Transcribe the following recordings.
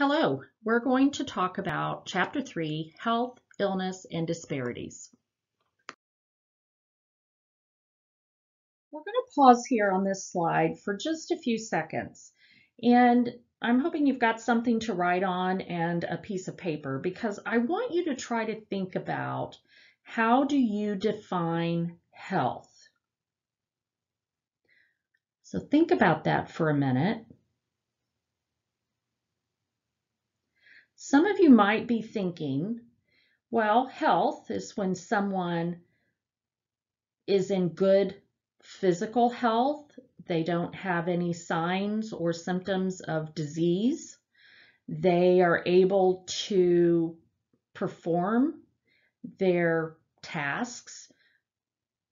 Hello, we're going to talk about Chapter 3, Health, Illness, and Disparities. We're going to pause here on this slide for just a few seconds. And I'm hoping you've got something to write on and a piece of paper because I want you to try to think about how do you define health? So think about that for a minute. Some of you might be thinking, well, health is when someone is in good physical health, they don't have any signs or symptoms of disease, they are able to perform their tasks,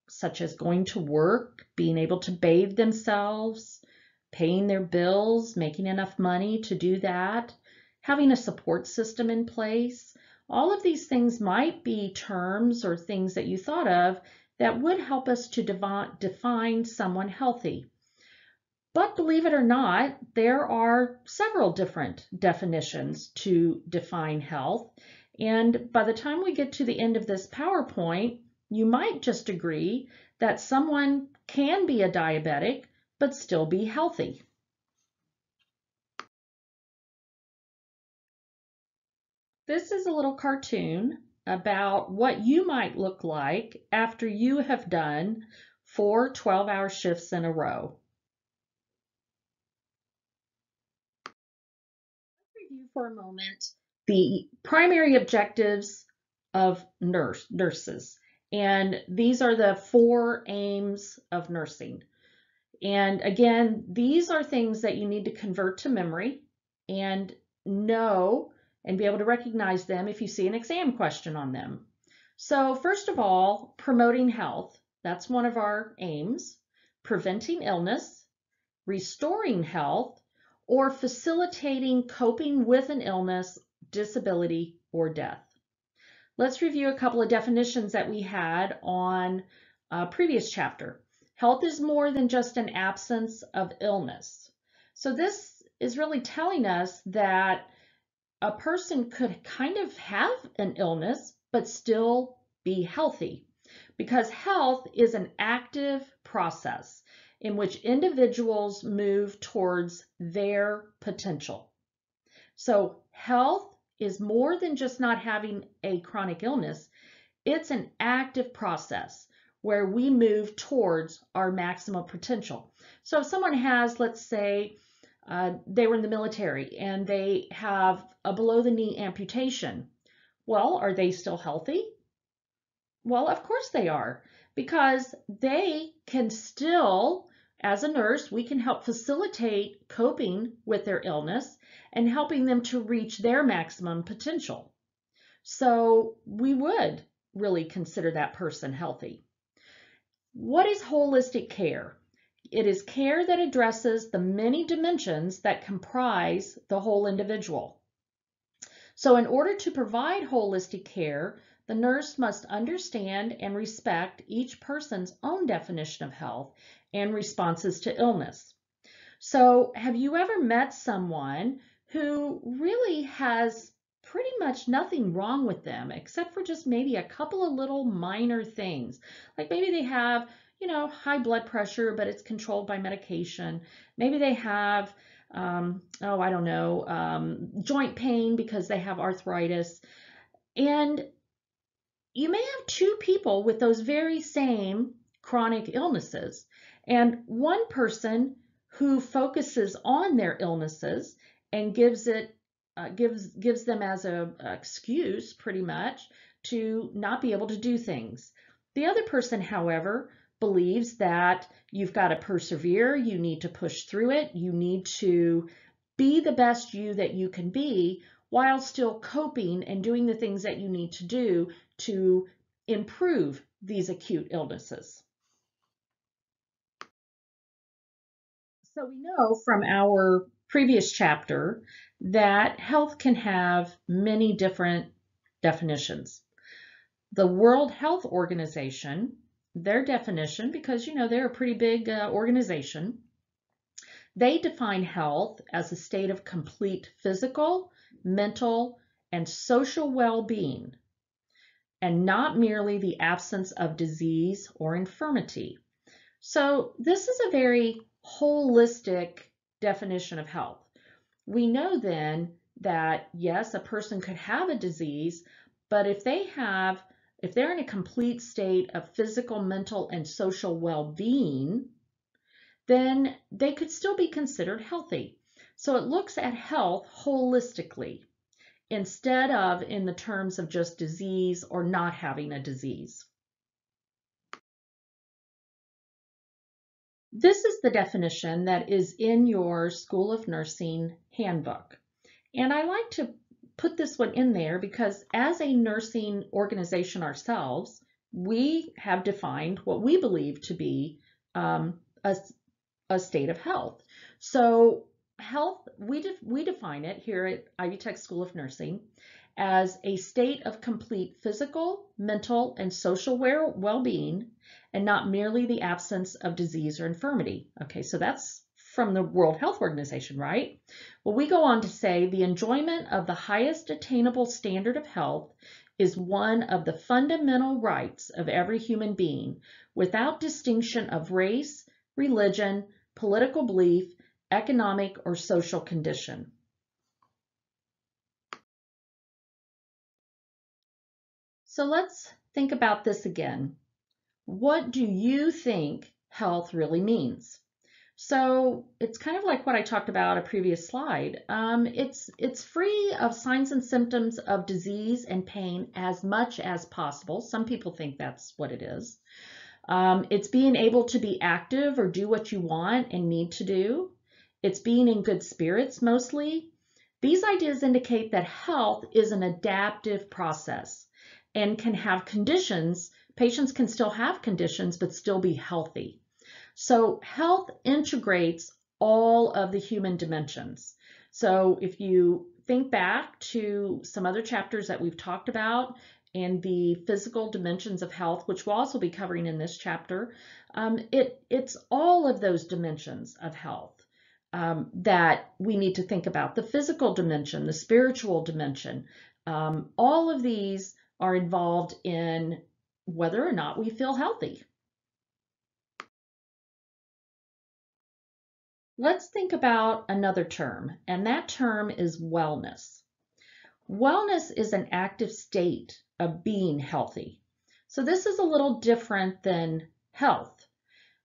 such as going to work, being able to bathe themselves, paying their bills, making enough money to do that, having a support system in place. All of these things might be terms or things that you thought of that would help us to define someone healthy. But believe it or not, there are several different definitions to define health. And by the time we get to the end of this PowerPoint, you might just agree that someone can be a diabetic but still be healthy. This is a little cartoon about what you might look like after you have done four 12-hour shifts in a row. Let's review for a moment the primary objectives of nurse, nurses. And these are the four aims of nursing. And again, these are things that you need to convert to memory and know and be able to recognize them if you see an exam question on them. So first of all, promoting health, that's one of our aims, preventing illness, restoring health, or facilitating coping with an illness, disability, or death. Let's review a couple of definitions that we had on a previous chapter. Health is more than just an absence of illness. So this is really telling us that a person could kind of have an illness but still be healthy because health is an active process in which individuals move towards their potential. So health is more than just not having a chronic illness. It's an active process where we move towards our maximum potential. So if someone has, let's say, uh, they were in the military and they have a below the knee amputation. Well, are they still healthy? Well, of course they are, because they can still, as a nurse, we can help facilitate coping with their illness and helping them to reach their maximum potential. So we would really consider that person healthy. What is holistic care? It is care that addresses the many dimensions that comprise the whole individual. So in order to provide holistic care, the nurse must understand and respect each person's own definition of health and responses to illness. So have you ever met someone who really has pretty much nothing wrong with them except for just maybe a couple of little minor things. Like maybe they have you know, high blood pressure, but it's controlled by medication. Maybe they have, um, oh, I don't know, um, joint pain because they have arthritis. And you may have two people with those very same chronic illnesses. And one person who focuses on their illnesses and gives it uh, gives gives them as a, a excuse pretty much to not be able to do things. The other person, however, believes that you've got to persevere, you need to push through it, you need to be the best you that you can be while still coping and doing the things that you need to do to improve these acute illnesses. So we know from our previous chapter that health can have many different definitions. The World Health Organization their definition, because you know they're a pretty big uh, organization, They define health as a state of complete physical, mental, and social well-being, and not merely the absence of disease or infirmity. So this is a very holistic definition of health. We know then that yes, a person could have a disease, but if they have, if they're in a complete state of physical, mental, and social well-being, then they could still be considered healthy. So it looks at health holistically instead of in the terms of just disease or not having a disease. This is the definition that is in your School of Nursing handbook. And I like to put this one in there because as a nursing organization ourselves, we have defined what we believe to be um, a, a state of health. So health, we, de we define it here at Ivy Tech School of Nursing as a state of complete physical, mental, and social well-being, and not merely the absence of disease or infirmity. Okay, so that's from the World Health Organization, right? Well, we go on to say the enjoyment of the highest attainable standard of health is one of the fundamental rights of every human being without distinction of race, religion, political belief, economic, or social condition. So let's think about this again. What do you think health really means? So it's kind of like what I talked about a previous slide. Um, it's, it's free of signs and symptoms of disease and pain as much as possible. Some people think that's what it is. Um, it's being able to be active or do what you want and need to do. It's being in good spirits mostly. These ideas indicate that health is an adaptive process and can have conditions. Patients can still have conditions but still be healthy. So health integrates all of the human dimensions. So if you think back to some other chapters that we've talked about and the physical dimensions of health, which we'll also be covering in this chapter, um, it, it's all of those dimensions of health um, that we need to think about. The physical dimension, the spiritual dimension, um, all of these are involved in whether or not we feel healthy. Let's think about another term, and that term is wellness. Wellness is an active state of being healthy. So this is a little different than health.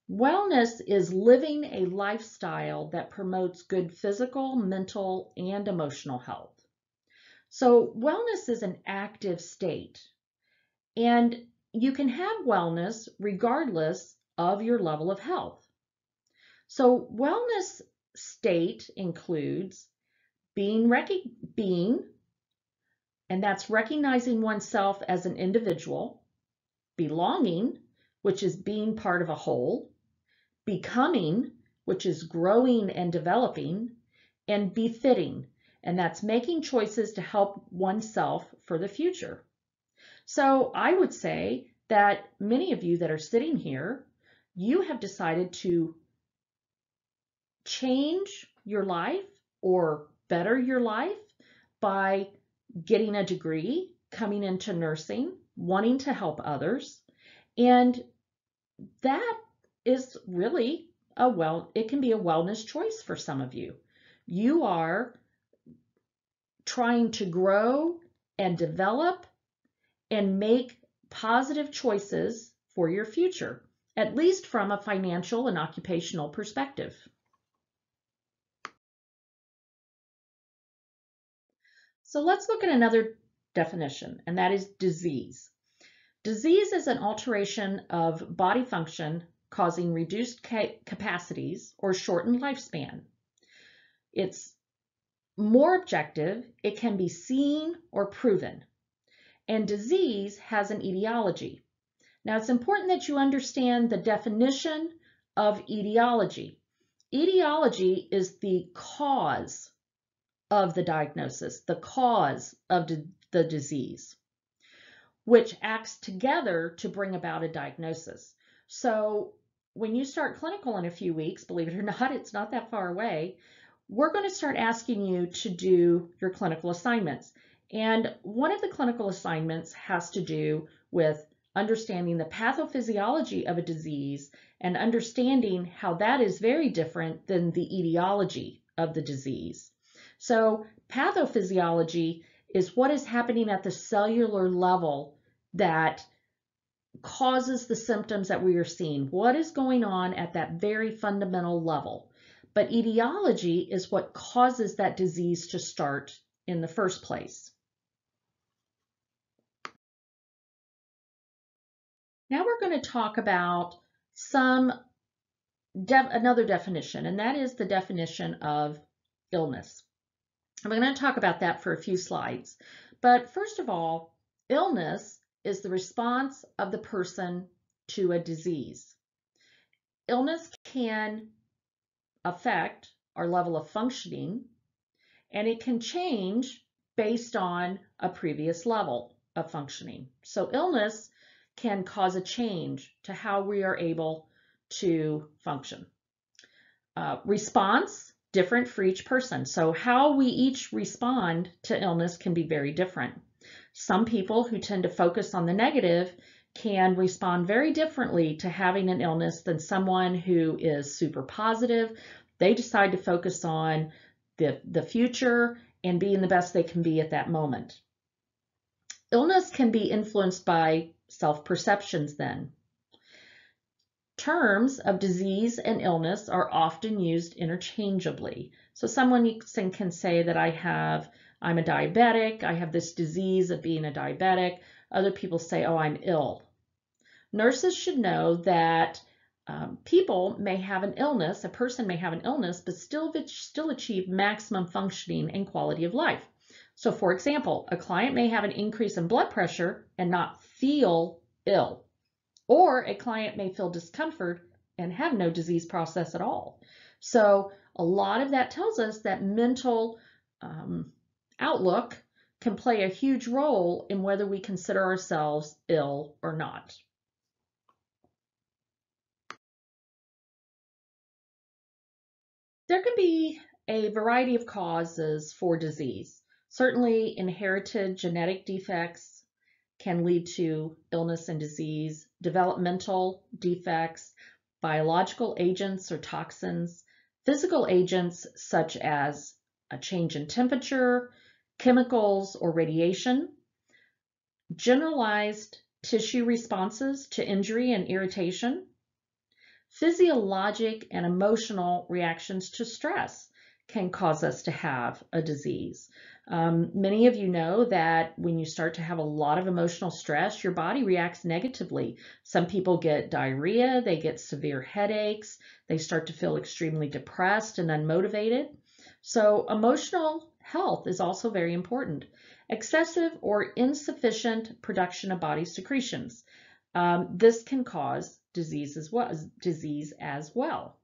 Wellness is living a lifestyle that promotes good physical, mental, and emotional health. So wellness is an active state. And you can have wellness regardless of your level of health. So wellness state includes being, being, and that's recognizing oneself as an individual, belonging, which is being part of a whole, becoming, which is growing and developing, and befitting, and that's making choices to help oneself for the future. So I would say that many of you that are sitting here, you have decided to change your life or better your life by getting a degree, coming into nursing, wanting to help others. And that is really a well, it can be a wellness choice for some of you. You are trying to grow and develop and make positive choices for your future, at least from a financial and occupational perspective. So let's look at another definition, and that is disease. Disease is an alteration of body function causing reduced ca capacities or shortened lifespan. It's more objective, it can be seen or proven. And disease has an etiology. Now it's important that you understand the definition of etiology. Etiology is the cause of the diagnosis, the cause of the disease, which acts together to bring about a diagnosis. So when you start clinical in a few weeks, believe it or not, it's not that far away, we're going to start asking you to do your clinical assignments. And one of the clinical assignments has to do with understanding the pathophysiology of a disease and understanding how that is very different than the etiology of the disease. So pathophysiology is what is happening at the cellular level that causes the symptoms that we are seeing. What is going on at that very fundamental level? But etiology is what causes that disease to start in the first place. Now we're going to talk about some another definition, and that is the definition of illness. I'm going to talk about that for a few slides. But first of all, illness is the response of the person to a disease. Illness can affect our level of functioning, and it can change based on a previous level of functioning. So illness can cause a change to how we are able to function. Uh, response, different for each person. So how we each respond to illness can be very different. Some people who tend to focus on the negative can respond very differently to having an illness than someone who is super positive. They decide to focus on the, the future and being the best they can be at that moment. Illness can be influenced by self-perceptions then. Terms of disease and illness are often used interchangeably. So someone can say that I have I'm a diabetic, I have this disease of being a diabetic. Other people say, oh, I'm ill. Nurses should know that um, people may have an illness, a person may have an illness, but still, still achieve maximum functioning and quality of life. So for example, a client may have an increase in blood pressure and not feel ill, or a client may feel discomfort and have no disease process at all. So a lot of that tells us that mental um, outlook can play a huge role in whether we consider ourselves ill or not. There can be a variety of causes for disease. Certainly inherited genetic defects can lead to illness and disease, developmental defects, biological agents or toxins, physical agents such as a change in temperature, chemicals or radiation, generalized tissue responses to injury and irritation, physiologic and emotional reactions to stress can cause us to have a disease. Um, many of you know that when you start to have a lot of emotional stress, your body reacts negatively. Some people get diarrhea, they get severe headaches, they start to feel extremely depressed and unmotivated. So emotional health is also very important. Excessive or insufficient production of body secretions. Um, this can cause disease as well. Disease as well.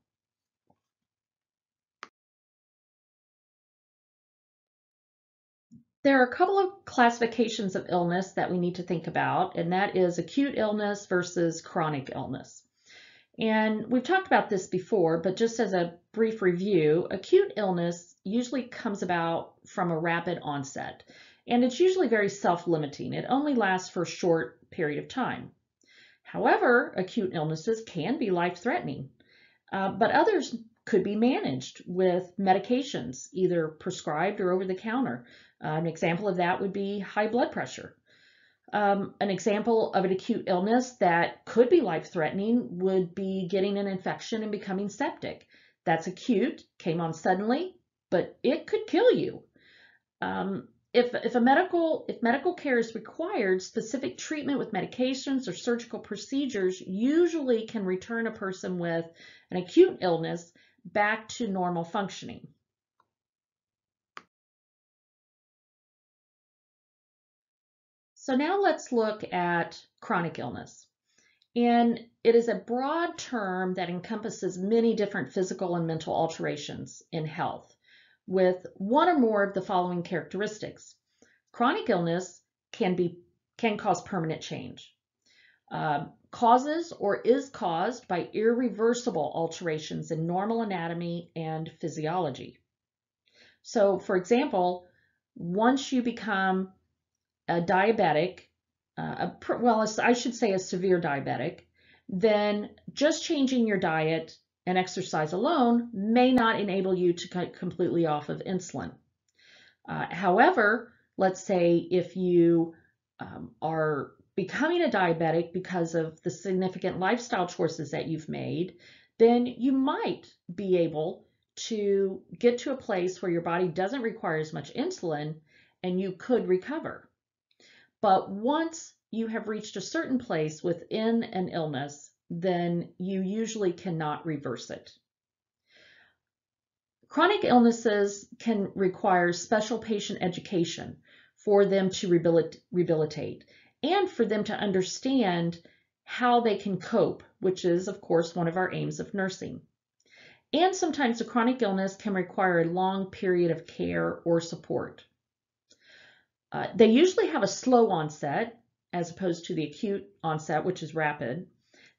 There are a couple of classifications of illness that we need to think about, and that is acute illness versus chronic illness. And we've talked about this before, but just as a brief review, acute illness usually comes about from a rapid onset, and it's usually very self-limiting. It only lasts for a short period of time. However, acute illnesses can be life-threatening, uh, but others could be managed with medications, either prescribed or over the counter. Uh, an example of that would be high blood pressure. Um, an example of an acute illness that could be life-threatening would be getting an infection and becoming septic. That's acute, came on suddenly, but it could kill you. Um, if, if a medical if medical care is required, specific treatment with medications or surgical procedures usually can return a person with an acute illness back to normal functioning. So now let's look at chronic illness. And it is a broad term that encompasses many different physical and mental alterations in health with one or more of the following characteristics. Chronic illness can be can cause permanent change. Uh, causes or is caused by irreversible alterations in normal anatomy and physiology. So, for example, once you become a diabetic, uh, a, well, I should say a severe diabetic, then just changing your diet and exercise alone may not enable you to cut completely off of insulin. Uh, however, let's say if you um, are becoming a diabetic because of the significant lifestyle choices that you've made, then you might be able to get to a place where your body doesn't require as much insulin and you could recover. But once you have reached a certain place within an illness, then you usually cannot reverse it. Chronic illnesses can require special patient education for them to rehabilitate and for them to understand how they can cope, which is, of course, one of our aims of nursing. And sometimes a chronic illness can require a long period of care or support. Uh, they usually have a slow onset as opposed to the acute onset, which is rapid.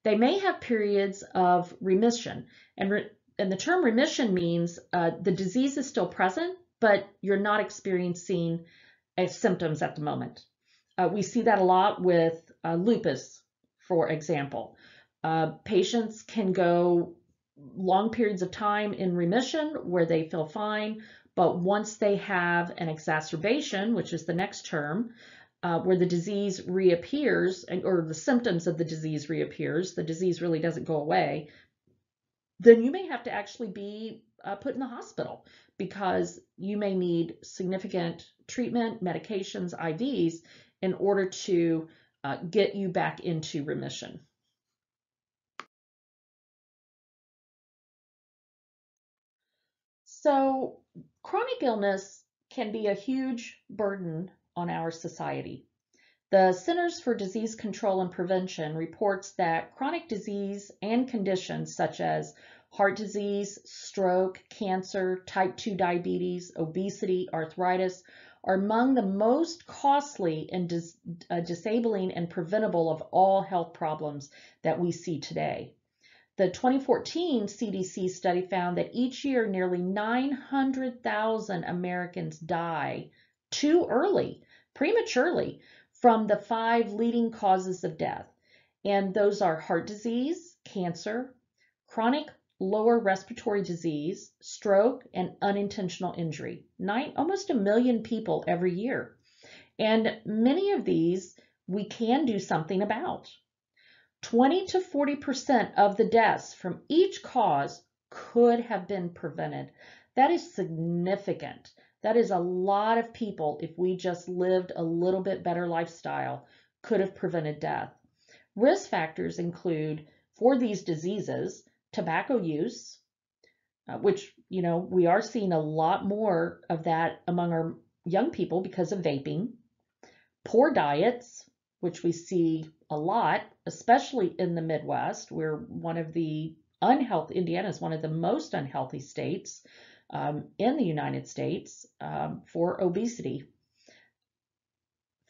They may have periods of remission, and, re and the term remission means uh, the disease is still present, but you're not experiencing uh, symptoms at the moment. Uh, we see that a lot with uh, lupus, for example. Patients can go long periods of time in remission where they feel fine, but once they have an exacerbation, which is the next term, uh, where the disease reappears or the symptoms of the disease reappears, the disease really doesn't go away, then you may have to actually be uh, put in the hospital because you may need significant treatment, medications, IVs in order to uh, get you back into remission. So chronic illness can be a huge burden on our society. The Centers for Disease Control and Prevention reports that chronic disease and conditions such as heart disease, stroke, cancer, type 2 diabetes, obesity, arthritis are among the most costly and dis uh, disabling and preventable of all health problems that we see today. The 2014 CDC study found that each year nearly 900,000 Americans die too early prematurely from the five leading causes of death. And those are heart disease, cancer, chronic lower respiratory disease, stroke, and unintentional injury. Nine, almost a million people every year. And many of these we can do something about. 20 to 40% of the deaths from each cause could have been prevented. That is significant. That is a lot of people, if we just lived a little bit better lifestyle, could have prevented death. Risk factors include, for these diseases, tobacco use, uh, which, you know, we are seeing a lot more of that among our young people because of vaping, poor diets, which we see a lot, especially in the Midwest. We're one of the unhealthy, Indiana is one of the most unhealthy states um, in the United States um, for obesity.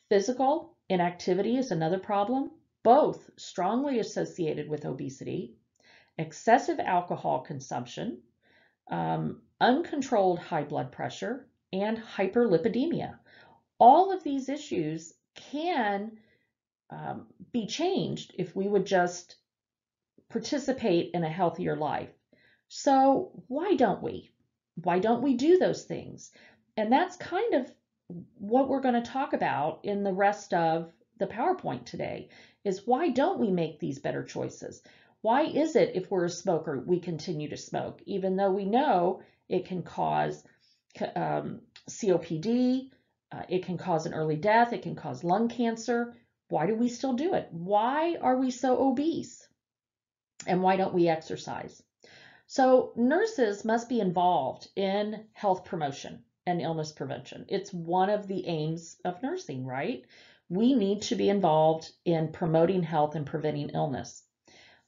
Physical inactivity is another problem, both strongly associated with obesity, excessive alcohol consumption, um, uncontrolled high blood pressure, and hyperlipidemia. All of these issues can um, be changed if we would just participate in a healthier life. So why don't we? Why don't we do those things? And that's kind of what we're going to talk about in the rest of the PowerPoint today is why don't we make these better choices? Why is it if we're a smoker, we continue to smoke, even though we know it can cause um, COPD, uh, it can cause an early death, it can cause lung cancer. Why do we still do it? Why are we so obese? And why don't we exercise? So nurses must be involved in health promotion and illness prevention. It's one of the aims of nursing, right? We need to be involved in promoting health and preventing illness.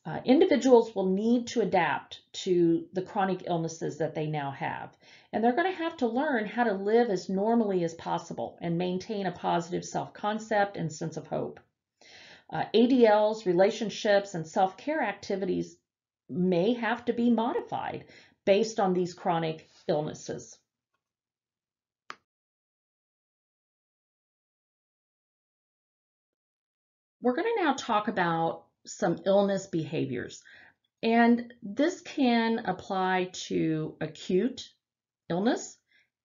Uh, individuals will need to adapt to the chronic illnesses that they now have. And they're going to have to learn how to live as normally as possible and maintain a positive self-concept and sense of hope. Uh, ADLs, relationships, and self-care activities may have to be modified based on these chronic illnesses. We're going to now talk about some illness behaviors. And this can apply to acute illness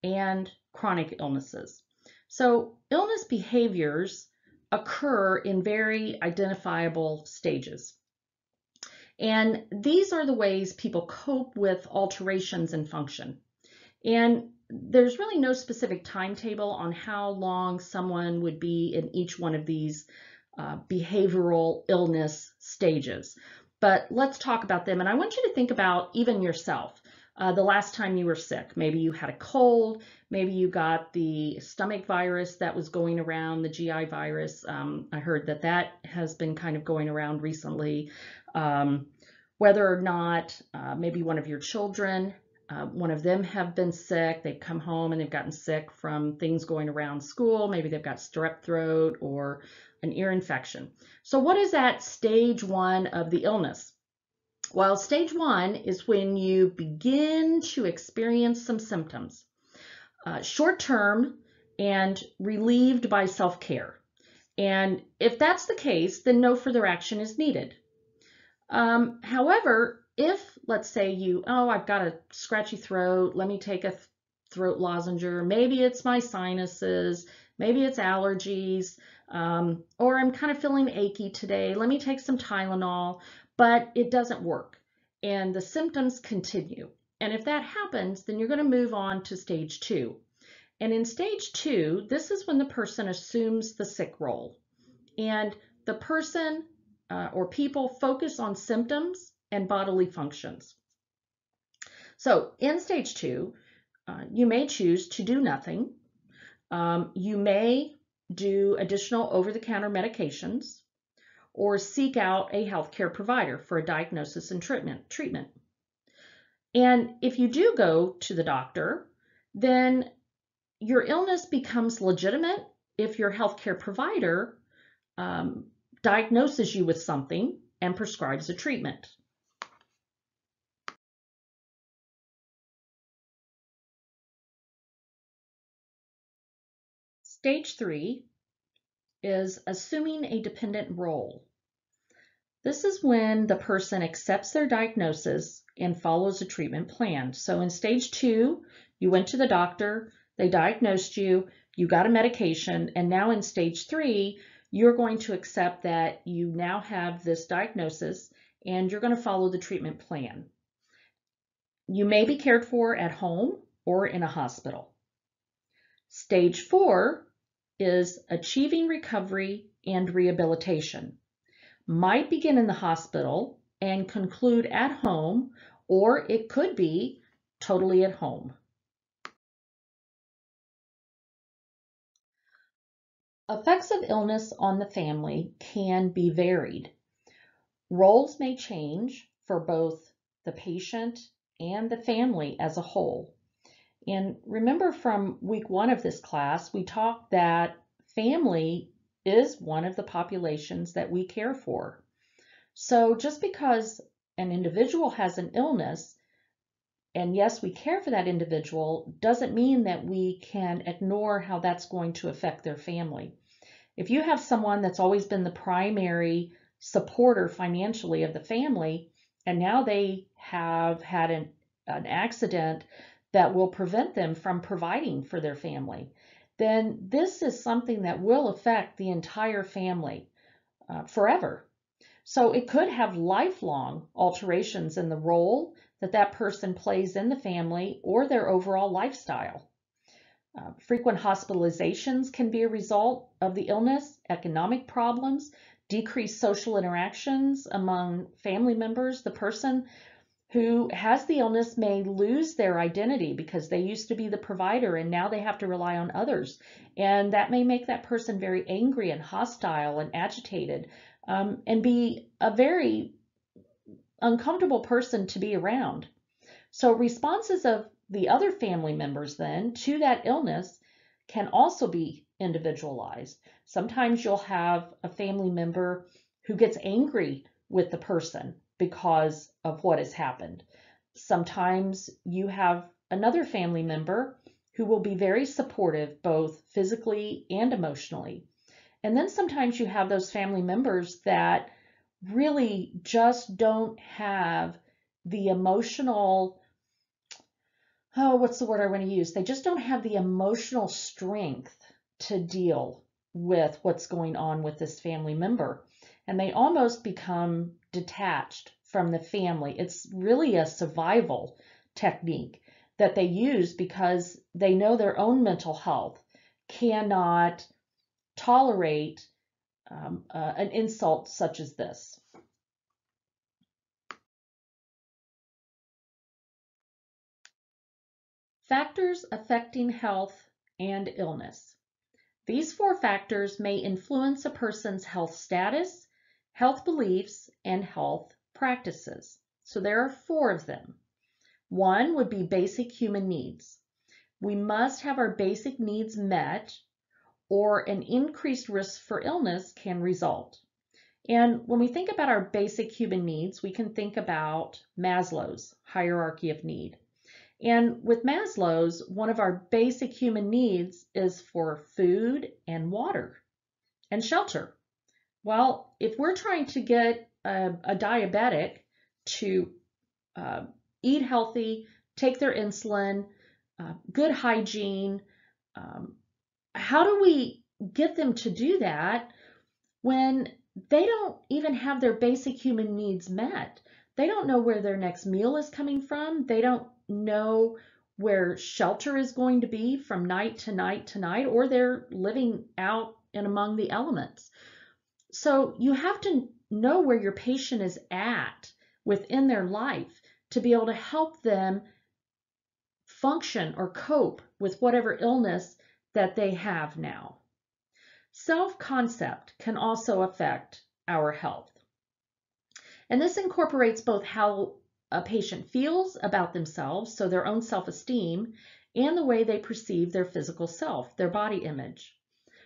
and chronic illnesses. So illness behaviors occur in very identifiable stages. And these are the ways people cope with alterations in function. And there's really no specific timetable on how long someone would be in each one of these uh, behavioral illness stages. But let's talk about them. And I want you to think about even yourself. Uh, the last time you were sick. Maybe you had a cold, maybe you got the stomach virus that was going around, the GI virus. Um, I heard that that has been kind of going around recently. Um, whether or not uh, maybe one of your children, uh, one of them have been sick, they've come home and they've gotten sick from things going around school, maybe they've got strep throat or an ear infection. So what is that stage one of the illness? Well, stage one is when you begin to experience some symptoms, uh, short term and relieved by self care. And if that's the case, then no further action is needed. Um, however, if let's say you, oh, I've got a scratchy throat, let me take a throat lozenge, maybe it's my sinuses, maybe it's allergies, um, or I'm kind of feeling achy today, let me take some Tylenol but it doesn't work and the symptoms continue. And if that happens, then you're going to move on to stage two. And in stage two, this is when the person assumes the sick role. And the person uh, or people focus on symptoms and bodily functions. So in stage two, uh, you may choose to do nothing. Um, you may do additional over-the-counter medications or seek out a healthcare provider for a diagnosis and treatment. treatment. And if you do go to the doctor, then your illness becomes legitimate if your healthcare provider um, diagnoses you with something and prescribes a treatment. Stage three is assuming a dependent role. This is when the person accepts their diagnosis and follows a treatment plan. So in stage two, you went to the doctor, they diagnosed you, you got a medication, and now in stage three, you're going to accept that you now have this diagnosis and you're going to follow the treatment plan. You may be cared for at home or in a hospital. Stage four is achieving recovery and rehabilitation. Might begin in the hospital and conclude at home, or it could be totally at home. Effects of illness on the family can be varied. Roles may change for both the patient and the family as a whole. And remember from week one of this class, we talked that family is one of the populations that we care for. So just because an individual has an illness, and yes, we care for that individual, doesn't mean that we can ignore how that's going to affect their family. If you have someone that's always been the primary supporter financially of the family, and now they have had an, an accident that will prevent them from providing for their family, then this is something that will affect the entire family uh, forever. So it could have lifelong alterations in the role that that person plays in the family or their overall lifestyle. Uh, frequent hospitalizations can be a result of the illness, economic problems, decreased social interactions among family members. The person who has the illness may lose their identity because they used to be the provider and now they have to rely on others. And that may make that person very angry and hostile and agitated um, and be a very uncomfortable person to be around. So responses of the other family members then to that illness can also be individualized. Sometimes you'll have a family member who gets angry with the person because of what has happened. Sometimes you have another family member who will be very supportive, both physically and emotionally. And then sometimes you have those family members that really just don't have the emotional, oh, what's the word I want to use? They just don't have the emotional strength to deal with what's going on with this family member. And they almost become detached from the family. It's really a survival technique that they use because they know their own mental health cannot tolerate um, uh, an insult such as this. Factors affecting health and illness. These four factors may influence a person's health status, health beliefs, and health practices. So there are four of them. One would be basic human needs. We must have our basic needs met or an increased risk for illness can result. And when we think about our basic human needs, we can think about Maslow's hierarchy of need. And with Maslow's, one of our basic human needs is for food and water and shelter. Well, if we're trying to get a, a diabetic to uh, eat healthy, take their insulin, uh, good hygiene, um, how do we get them to do that when they don't even have their basic human needs met? They don't know where their next meal is coming from. They don't know where shelter is going to be from night to night to night, or they're living out and among the elements. So you have to know where your patient is at within their life to be able to help them function or cope with whatever illness that they have now. Self-concept can also affect our health. And this incorporates both how a patient feels about themselves, so their own self-esteem, and the way they perceive their physical self, their body image.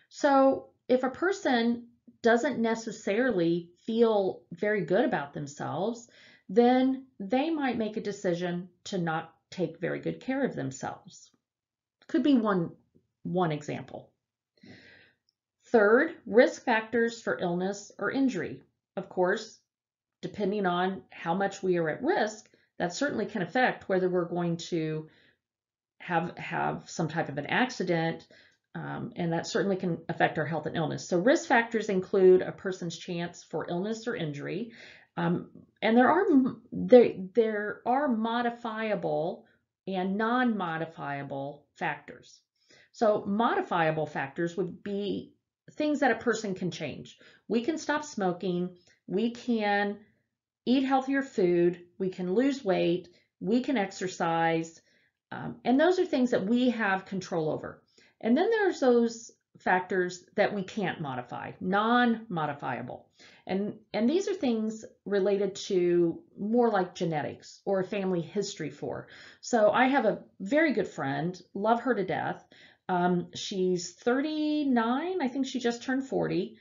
So if a person doesn't necessarily feel very good about themselves, then they might make a decision to not take very good care of themselves. Could be one, one example. Third, risk factors for illness or injury. Of course, depending on how much we are at risk, that certainly can affect whether we're going to have have some type of an accident, um, and that certainly can affect our health and illness. So risk factors include a person's chance for illness or injury, um, and there are there there are modifiable and non-modifiable factors. So modifiable factors would be things that a person can change. We can stop smoking. We can eat healthier food. We can lose weight. We can exercise. Um, and those are things that we have control over. And then there's those factors that we can't modify, non-modifiable. And, and these are things related to more like genetics or family history for. So I have a very good friend, love her to death. Um, she's 39, I think she just turned 40.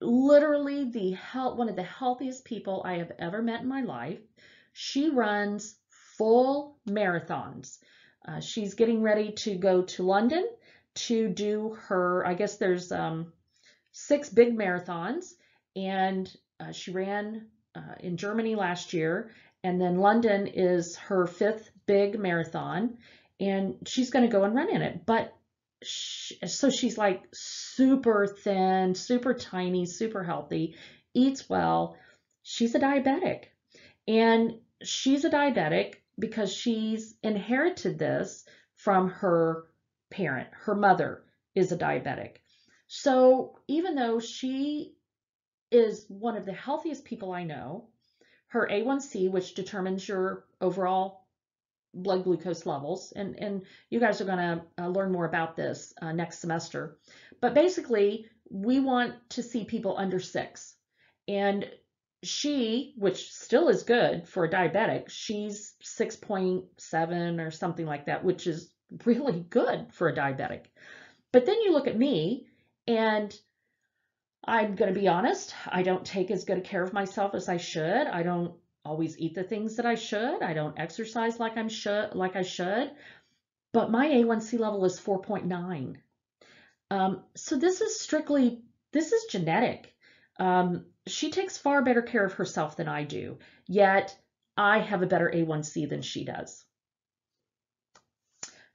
Literally the health, one of the healthiest people I have ever met in my life. She runs full marathons. Uh, she's getting ready to go to London to do her, I guess there's um, six big marathons, and uh, she ran uh, in Germany last year, and then London is her fifth big marathon, and she's going to go and run in it. But she, so she's like super thin, super tiny, super healthy, eats well. She's a diabetic, and she's a diabetic because she's inherited this from her parent. Her mother is a diabetic. So even though she is one of the healthiest people I know, her A1C, which determines your overall blood glucose levels, and, and you guys are going to uh, learn more about this uh, next semester. But basically, we want to see people under six. And she, which still is good for a diabetic, she's 6.7 or something like that, which is really good for a diabetic. But then you look at me and I'm going to be honest, I don't take as good a care of myself as I should. I don't always eat the things that I should. I don't exercise like I'm should like I should. But my A1C level is 4.9. Um, so this is strictly this is genetic. Um, she takes far better care of herself than I do, yet I have a better A1C than she does.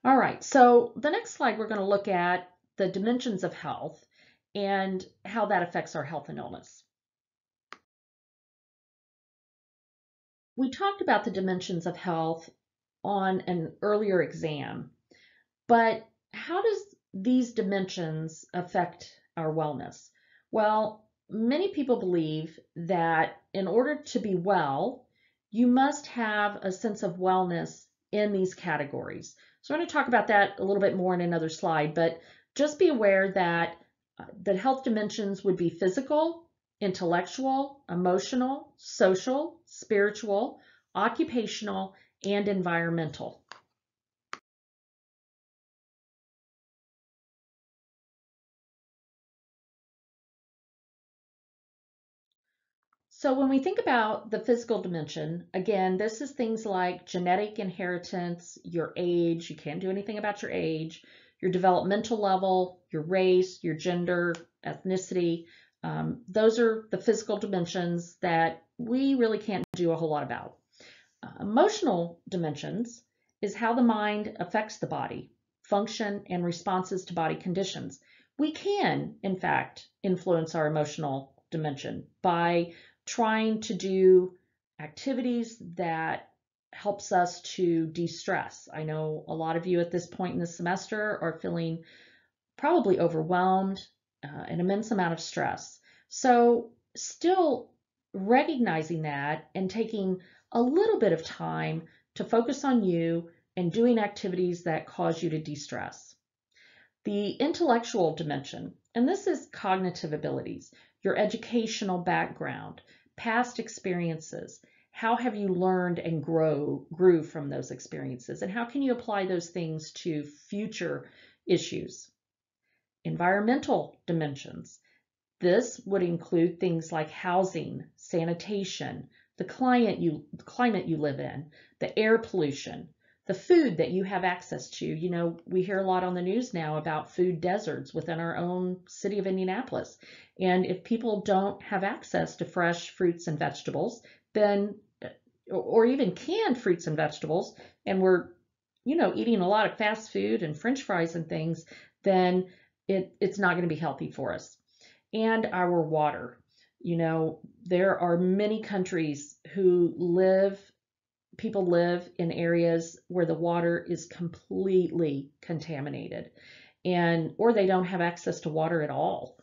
All right, so the next slide we're going to look at the dimensions of health and how that affects our health and illness. We talked about the dimensions of health on an earlier exam, but how does these dimensions affect our wellness? Well, many people believe that in order to be well, you must have a sense of wellness in these categories. So I'm going to talk about that a little bit more in another slide, but just be aware that uh, the health dimensions would be physical, intellectual, emotional, social, spiritual, occupational, and environmental. So when we think about the physical dimension, again, this is things like genetic inheritance, your age, you can't do anything about your age, your developmental level, your race, your gender, ethnicity. Um, those are the physical dimensions that we really can't do a whole lot about. Uh, emotional dimensions is how the mind affects the body, function, and responses to body conditions. We can, in fact, influence our emotional dimension by trying to do activities that helps us to de-stress. I know a lot of you at this point in the semester are feeling probably overwhelmed, uh, an immense amount of stress. So still recognizing that and taking a little bit of time to focus on you and doing activities that cause you to de-stress. The intellectual dimension, and this is cognitive abilities, your educational background, past experiences, how have you learned and grow grew from those experiences? And how can you apply those things to future issues? Environmental dimensions. This would include things like housing sanitation the climate you the climate you live in the air pollution the food that you have access to. You know we hear a lot on the news now about food deserts within our own city of indianapolis. And if people don't have access to fresh fruits and vegetables then or even canned fruits and vegetables and we're you know eating a lot of fast food and french fries and things then it, it's not going to be healthy for us. And our water. You know there are many countries who live people live in areas where the water is completely contaminated and or they don't have access to water at all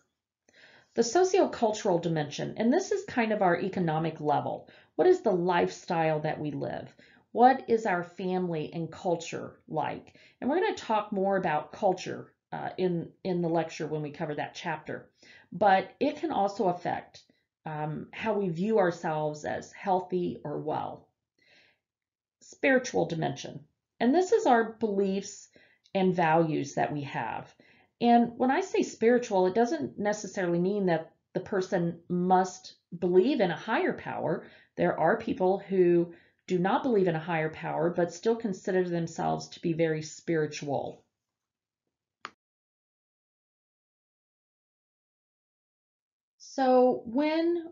the sociocultural dimension and this is kind of our economic level what is the lifestyle that we live? What is our family and culture like? And we're going to talk more about culture uh, in, in the lecture when we cover that chapter. But it can also affect um, how we view ourselves as healthy or well. Spiritual dimension. And this is our beliefs and values that we have. And when I say spiritual, it doesn't necessarily mean that the person must believe in a higher power, there are people who do not believe in a higher power, but still consider themselves to be very spiritual. So when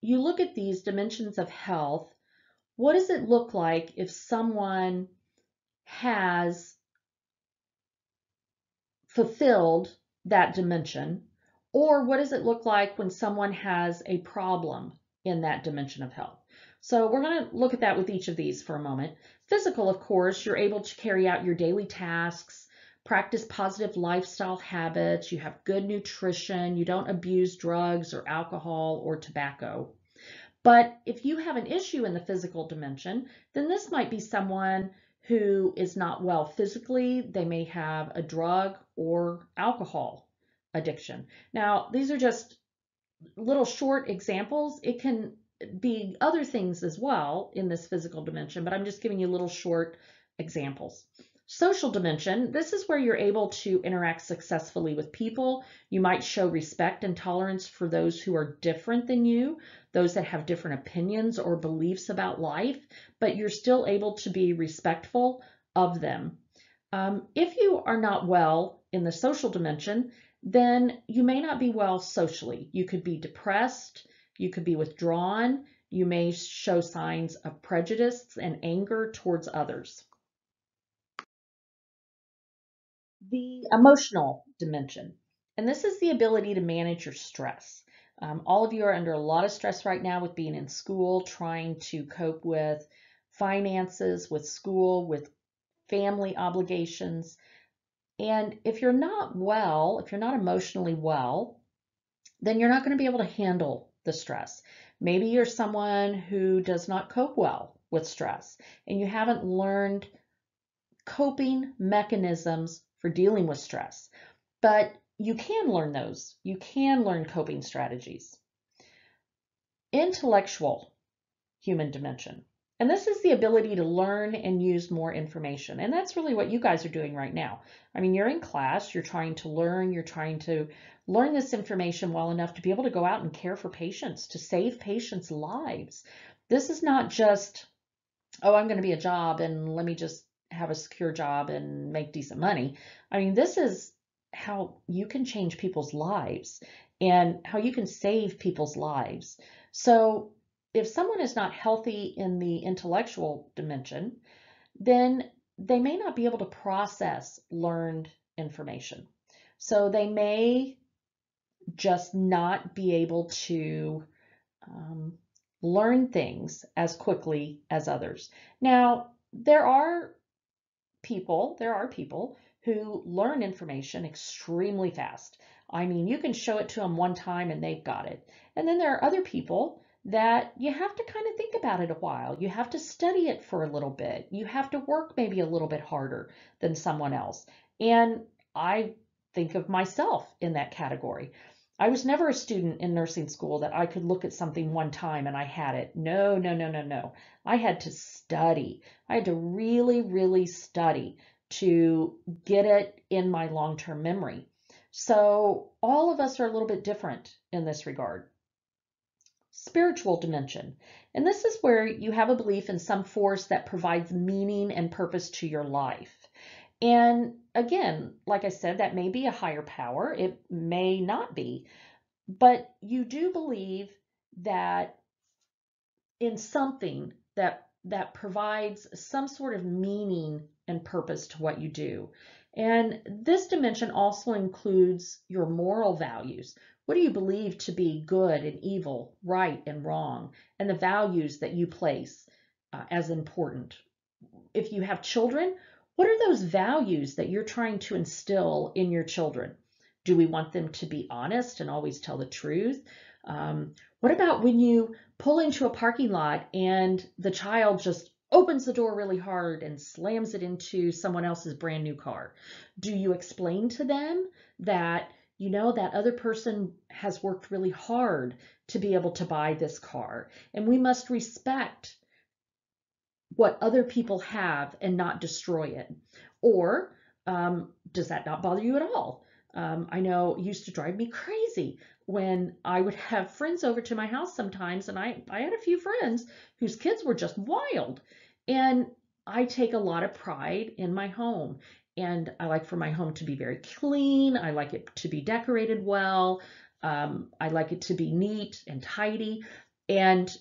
you look at these dimensions of health, what does it look like if someone has fulfilled that dimension? Or what does it look like when someone has a problem in that dimension of health. So we're going to look at that with each of these for a moment. Physical, of course, you're able to carry out your daily tasks, practice positive lifestyle habits, you have good nutrition, you don't abuse drugs or alcohol or tobacco. But if you have an issue in the physical dimension, then this might be someone who is not well physically. They may have a drug or alcohol addiction. Now, these are just little short examples. It can be other things as well in this physical dimension, but I'm just giving you little short examples. Social dimension, this is where you're able to interact successfully with people. You might show respect and tolerance for those who are different than you, those that have different opinions or beliefs about life, but you're still able to be respectful of them. Um, if you are not well in the social dimension, then you may not be well socially. You could be depressed, you could be withdrawn, you may show signs of prejudice and anger towards others. The emotional dimension, and this is the ability to manage your stress. Um, all of you are under a lot of stress right now with being in school, trying to cope with finances, with school, with family obligations. And if you're not well, if you're not emotionally well, then you're not going to be able to handle the stress. Maybe you're someone who does not cope well with stress and you haven't learned coping mechanisms for dealing with stress. But you can learn those. You can learn coping strategies. Intellectual human dimension. And this is the ability to learn and use more information. And that's really what you guys are doing right now. I mean, you're in class, you're trying to learn, you're trying to learn this information well enough to be able to go out and care for patients, to save patients' lives. This is not just, oh, I'm going to be a job and let me just have a secure job and make decent money. I mean, this is how you can change people's lives and how you can save people's lives. So if someone is not healthy in the intellectual dimension, then they may not be able to process learned information. So they may just not be able to um, learn things as quickly as others. Now, there are people, there are people who learn information extremely fast. I mean, you can show it to them one time and they've got it. And then there are other people that you have to kind of think about it a while. You have to study it for a little bit. You have to work maybe a little bit harder than someone else. And I think of myself in that category. I was never a student in nursing school that I could look at something one time and I had it. No, no, no, no, no. I had to study. I had to really, really study to get it in my long-term memory. So all of us are a little bit different in this regard spiritual dimension. And this is where you have a belief in some force that provides meaning and purpose to your life. And again, like I said, that may be a higher power, it may not be, but you do believe that in something that that provides some sort of meaning and purpose to what you do. And this dimension also includes your moral values, what do you believe to be good and evil, right and wrong, and the values that you place uh, as important? If you have children, what are those values that you're trying to instill in your children? Do we want them to be honest and always tell the truth? Um, what about when you pull into a parking lot and the child just opens the door really hard and slams it into someone else's brand new car? Do you explain to them that you know that other person has worked really hard to be able to buy this car and we must respect what other people have and not destroy it or um, does that not bother you at all um, i know used to drive me crazy when i would have friends over to my house sometimes and i, I had a few friends whose kids were just wild and I take a lot of pride in my home and I like for my home to be very clean. I like it to be decorated well. Um, I like it to be neat and tidy. And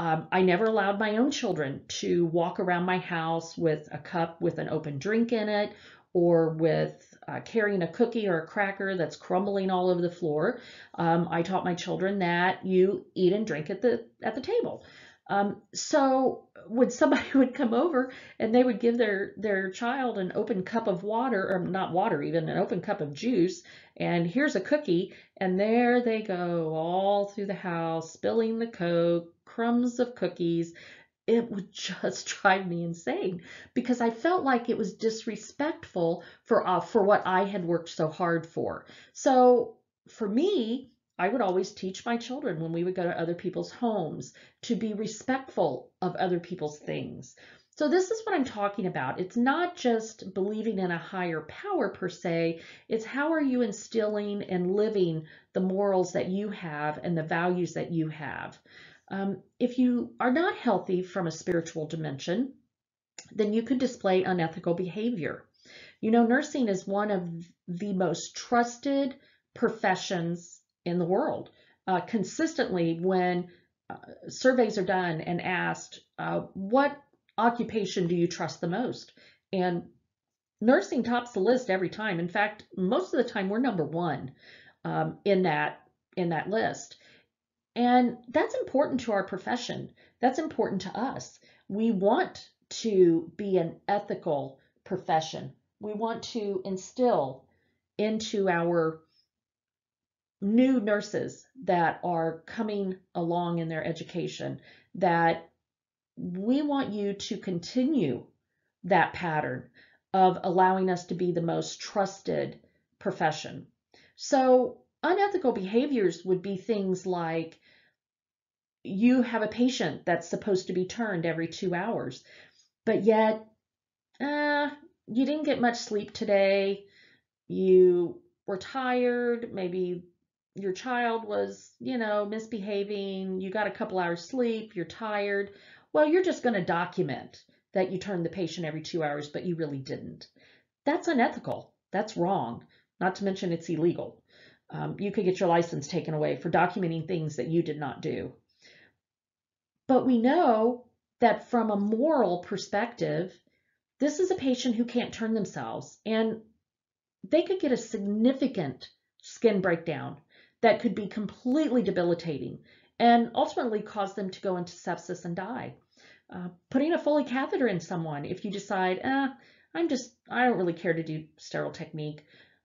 um, I never allowed my own children to walk around my house with a cup with an open drink in it or with uh, carrying a cookie or a cracker that's crumbling all over the floor. Um, I taught my children that you eat and drink at the at the table. Um, so when somebody would come over and they would give their their child an open cup of water or not water even an open cup of juice and here's a cookie and there they go all through the house spilling the coke crumbs of cookies it would just drive me insane because I felt like it was disrespectful for uh, for what I had worked so hard for. So for me, I would always teach my children when we would go to other people's homes to be respectful of other people's things. So this is what I'm talking about. It's not just believing in a higher power per se, it's how are you instilling and living the morals that you have and the values that you have. Um, if you are not healthy from a spiritual dimension, then you could display unethical behavior. You know, nursing is one of the most trusted professions in the world. Uh, consistently, when uh, surveys are done and asked, uh, what occupation do you trust the most? And nursing tops the list every time. In fact, most of the time we're number one um, in that in that list. And that's important to our profession. That's important to us. We want to be an ethical profession. We want to instill into our new nurses that are coming along in their education that we want you to continue that pattern of allowing us to be the most trusted profession. So unethical behaviors would be things like you have a patient that's supposed to be turned every two hours, but yet uh, you didn't get much sleep today. You were tired. Maybe your child was, you know, misbehaving. You got a couple hours sleep. You're tired. Well, you're just going to document that you turned the patient every two hours, but you really didn't. That's unethical. That's wrong. Not to mention it's illegal. Um, you could get your license taken away for documenting things that you did not do. But we know that from a moral perspective, this is a patient who can't turn themselves and they could get a significant skin breakdown that could be completely debilitating and ultimately cause them to go into sepsis and die. Uh, putting a Foley catheter in someone, if you decide, eh, I'm just, I don't really care to do sterile technique.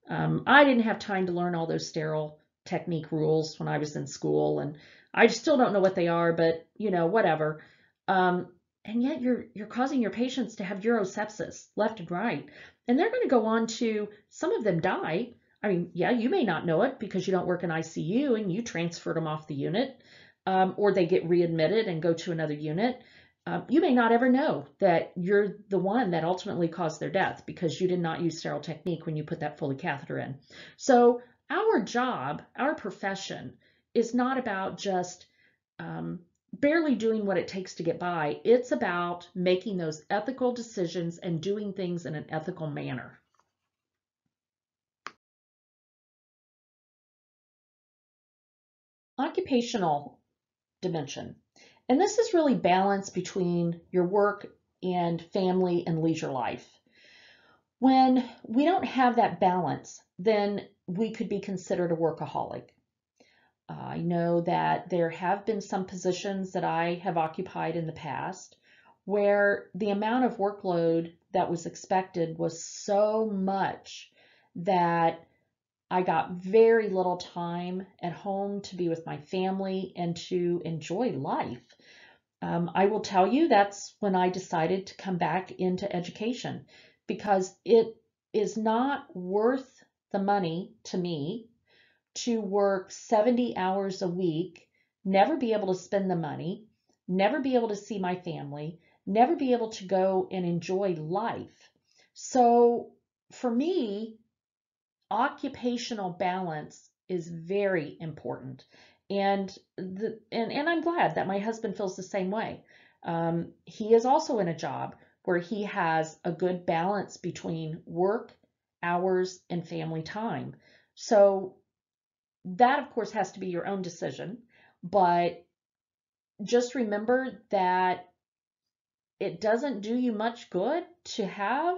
Um, I didn't have time to learn all those sterile technique rules when I was in school, and I still don't know what they are, but you know, whatever. Um, and yet you're you're causing your patients to have urosepsis left and right, and they're going to go on to some of them die. I mean, yeah, you may not know it because you don't work in ICU and you transferred them off the unit um, or they get readmitted and go to another unit, um, you may not ever know that you're the one that ultimately caused their death because you did not use sterile technique when you put that Foley catheter in. So our job, our profession, is not about just um, barely doing what it takes to get by. It's about making those ethical decisions and doing things in an ethical manner. Occupational dimension. And this is really balance between your work and family and leisure life. When we don't have that balance, then we could be considered a workaholic. I know that there have been some positions that I have occupied in the past where the amount of workload that was expected was so much that I got very little time at home to be with my family and to enjoy life. Um, I will tell you that's when I decided to come back into education because it is not worth the money to me to work 70 hours a week, never be able to spend the money, never be able to see my family, never be able to go and enjoy life. So for me, occupational balance is very important. And the and, and I'm glad that my husband feels the same way. Um, he is also in a job where he has a good balance between work, hours, and family time. So that, of course, has to be your own decision. But just remember that it doesn't do you much good to have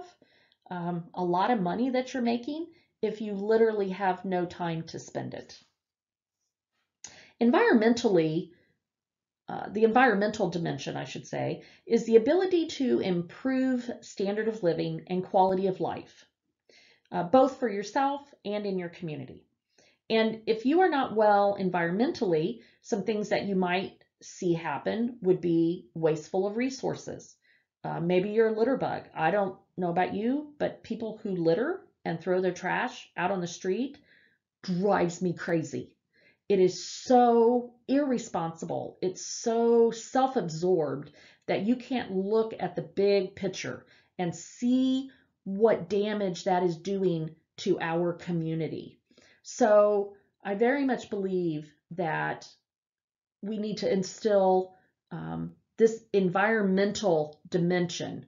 um, a lot of money that you're making if you literally have no time to spend it. Environmentally, uh, the environmental dimension, I should say, is the ability to improve standard of living and quality of life, uh, both for yourself and in your community. And if you are not well environmentally, some things that you might see happen would be wasteful of resources. Uh, maybe you're a litter bug. I don't know about you, but people who litter and throw their trash out on the street drives me crazy. It is so irresponsible. It's so self absorbed that you can't look at the big picture and see what damage that is doing to our community. So I very much believe that we need to instill um, this environmental dimension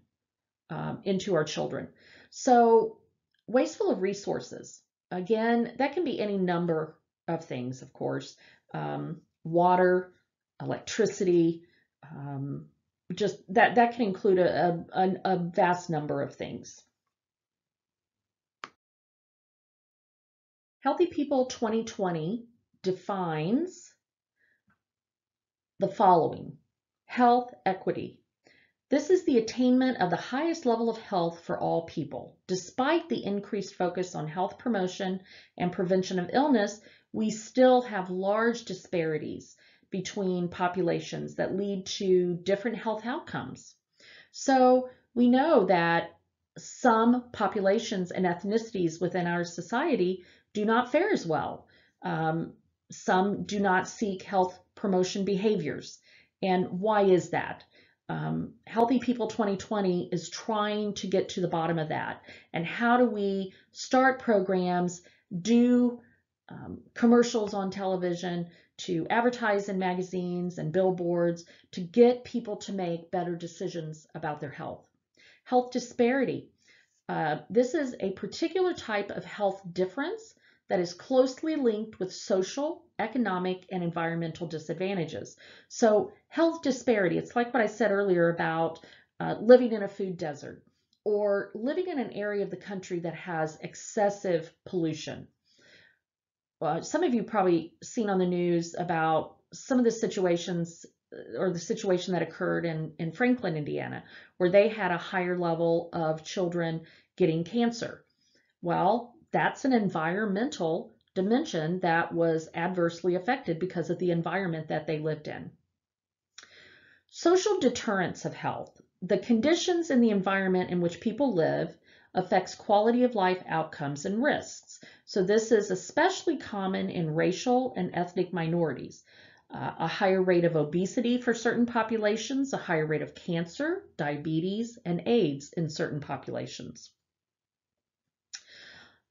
um, into our children. So wasteful of resources. Again, that can be any number of things, of course. Um, water, electricity, um, just that, that can include a, a, a vast number of things. Healthy People 2020 defines the following. Health equity. This is the attainment of the highest level of health for all people. Despite the increased focus on health promotion and prevention of illness, we still have large disparities between populations that lead to different health outcomes. So we know that some populations and ethnicities within our society do not fare as well. Um, some do not seek health promotion behaviors. And why is that? Um, Healthy People 2020 is trying to get to the bottom of that. And how do we start programs, do um, commercials on television, to advertise in magazines and billboards to get people to make better decisions about their health. Health disparity. Uh, this is a particular type of health difference that is closely linked with social, economic, and environmental disadvantages. So health disparity, it's like what I said earlier about uh, living in a food desert or living in an area of the country that has excessive pollution uh, some of you probably seen on the news about some of the situations uh, or the situation that occurred in, in Franklin, Indiana, where they had a higher level of children getting cancer. Well, that's an environmental dimension that was adversely affected because of the environment that they lived in. Social determinants of health. The conditions in the environment in which people live affects quality of life outcomes and risks. So this is especially common in racial and ethnic minorities. Uh, a higher rate of obesity for certain populations, a higher rate of cancer, diabetes, and AIDS in certain populations.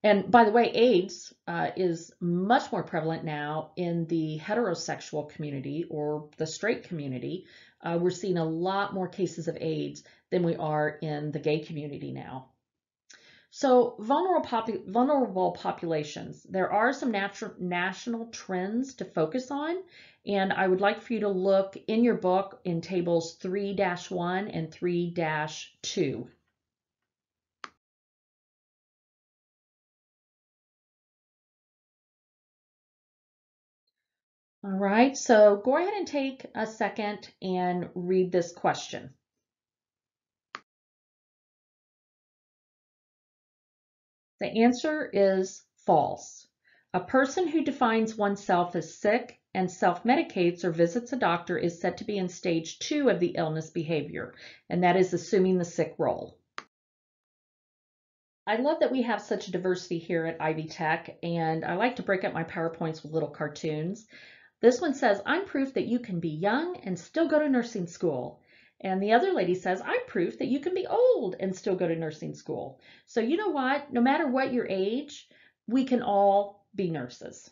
And by the way, AIDS uh, is much more prevalent now in the heterosexual community or the straight community. Uh, we're seeing a lot more cases of AIDS than we are in the gay community now. So vulnerable, popu vulnerable populations, there are some national trends to focus on, and I would like for you to look in your book in tables 3-1 and 3-2. All right, so go ahead and take a second and read this question. The answer is false. A person who defines oneself as sick and self-medicates or visits a doctor is said to be in stage two of the illness behavior, and that is assuming the sick role. I love that we have such a diversity here at Ivy Tech, and I like to break up my PowerPoints with little cartoons. This one says, I'm proof that you can be young and still go to nursing school. And the other lady says, I'm proof that you can be old and still go to nursing school. So you know what? No matter what your age, we can all be nurses.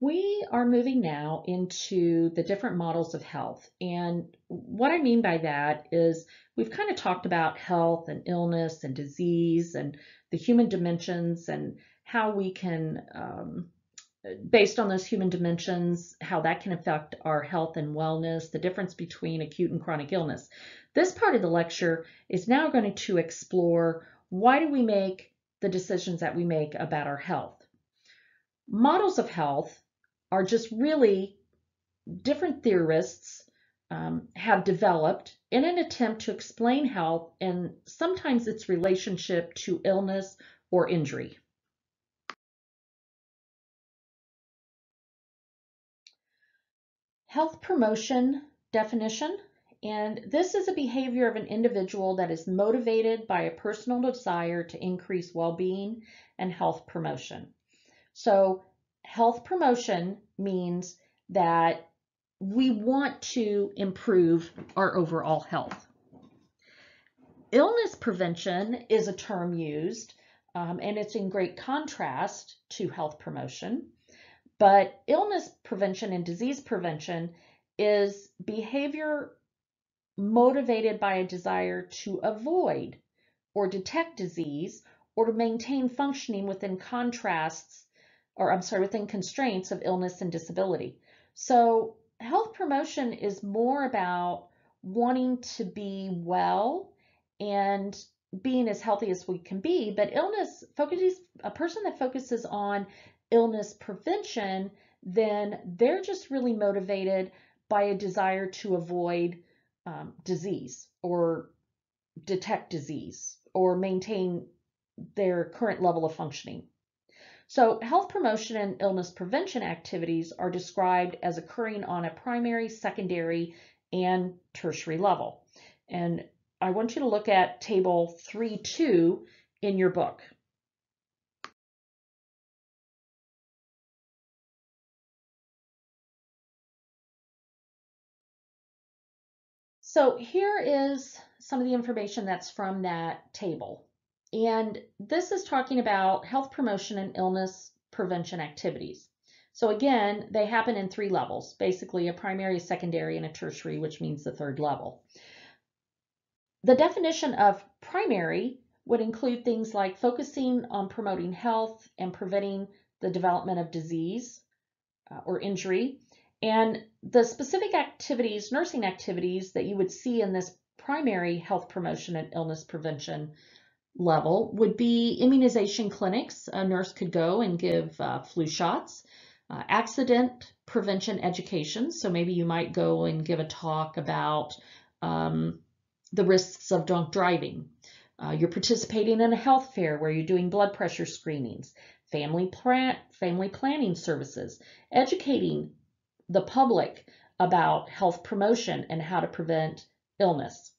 We are moving now into the different models of health. And what I mean by that is we've kind of talked about health and illness and disease and the human dimensions and how we can um, based on those human dimensions, how that can affect our health and wellness, the difference between acute and chronic illness. This part of the lecture is now going to explore why do we make the decisions that we make about our health. Models of health are just really different theorists um, have developed in an attempt to explain health and sometimes its relationship to illness or injury. Health promotion definition, and this is a behavior of an individual that is motivated by a personal desire to increase well-being and health promotion. So health promotion means that we want to improve our overall health. Illness prevention is a term used, um, and it's in great contrast to health promotion. But illness prevention and disease prevention is behavior motivated by a desire to avoid or detect disease or to maintain functioning within contrasts or I'm sorry, within constraints of illness and disability. So health promotion is more about wanting to be well and being as healthy as we can be, but illness focuses a person that focuses on illness prevention, then they're just really motivated by a desire to avoid um, disease or detect disease or maintain their current level of functioning. So health promotion and illness prevention activities are described as occurring on a primary, secondary, and tertiary level. And I want you to look at table 3.2 in your book. So here is some of the information that's from that table. And this is talking about health promotion and illness prevention activities. So again, they happen in three levels, basically a primary, a secondary, and a tertiary, which means the third level. The definition of primary would include things like focusing on promoting health and preventing the development of disease uh, or injury. And the specific activities, nursing activities that you would see in this primary health promotion and illness prevention level would be immunization clinics. A nurse could go and give uh, flu shots, uh, accident prevention education. So maybe you might go and give a talk about um, the risks of drunk driving. Uh, you're participating in a health fair where you're doing blood pressure screenings, family, plan family planning services, educating the public about health promotion and how to prevent illness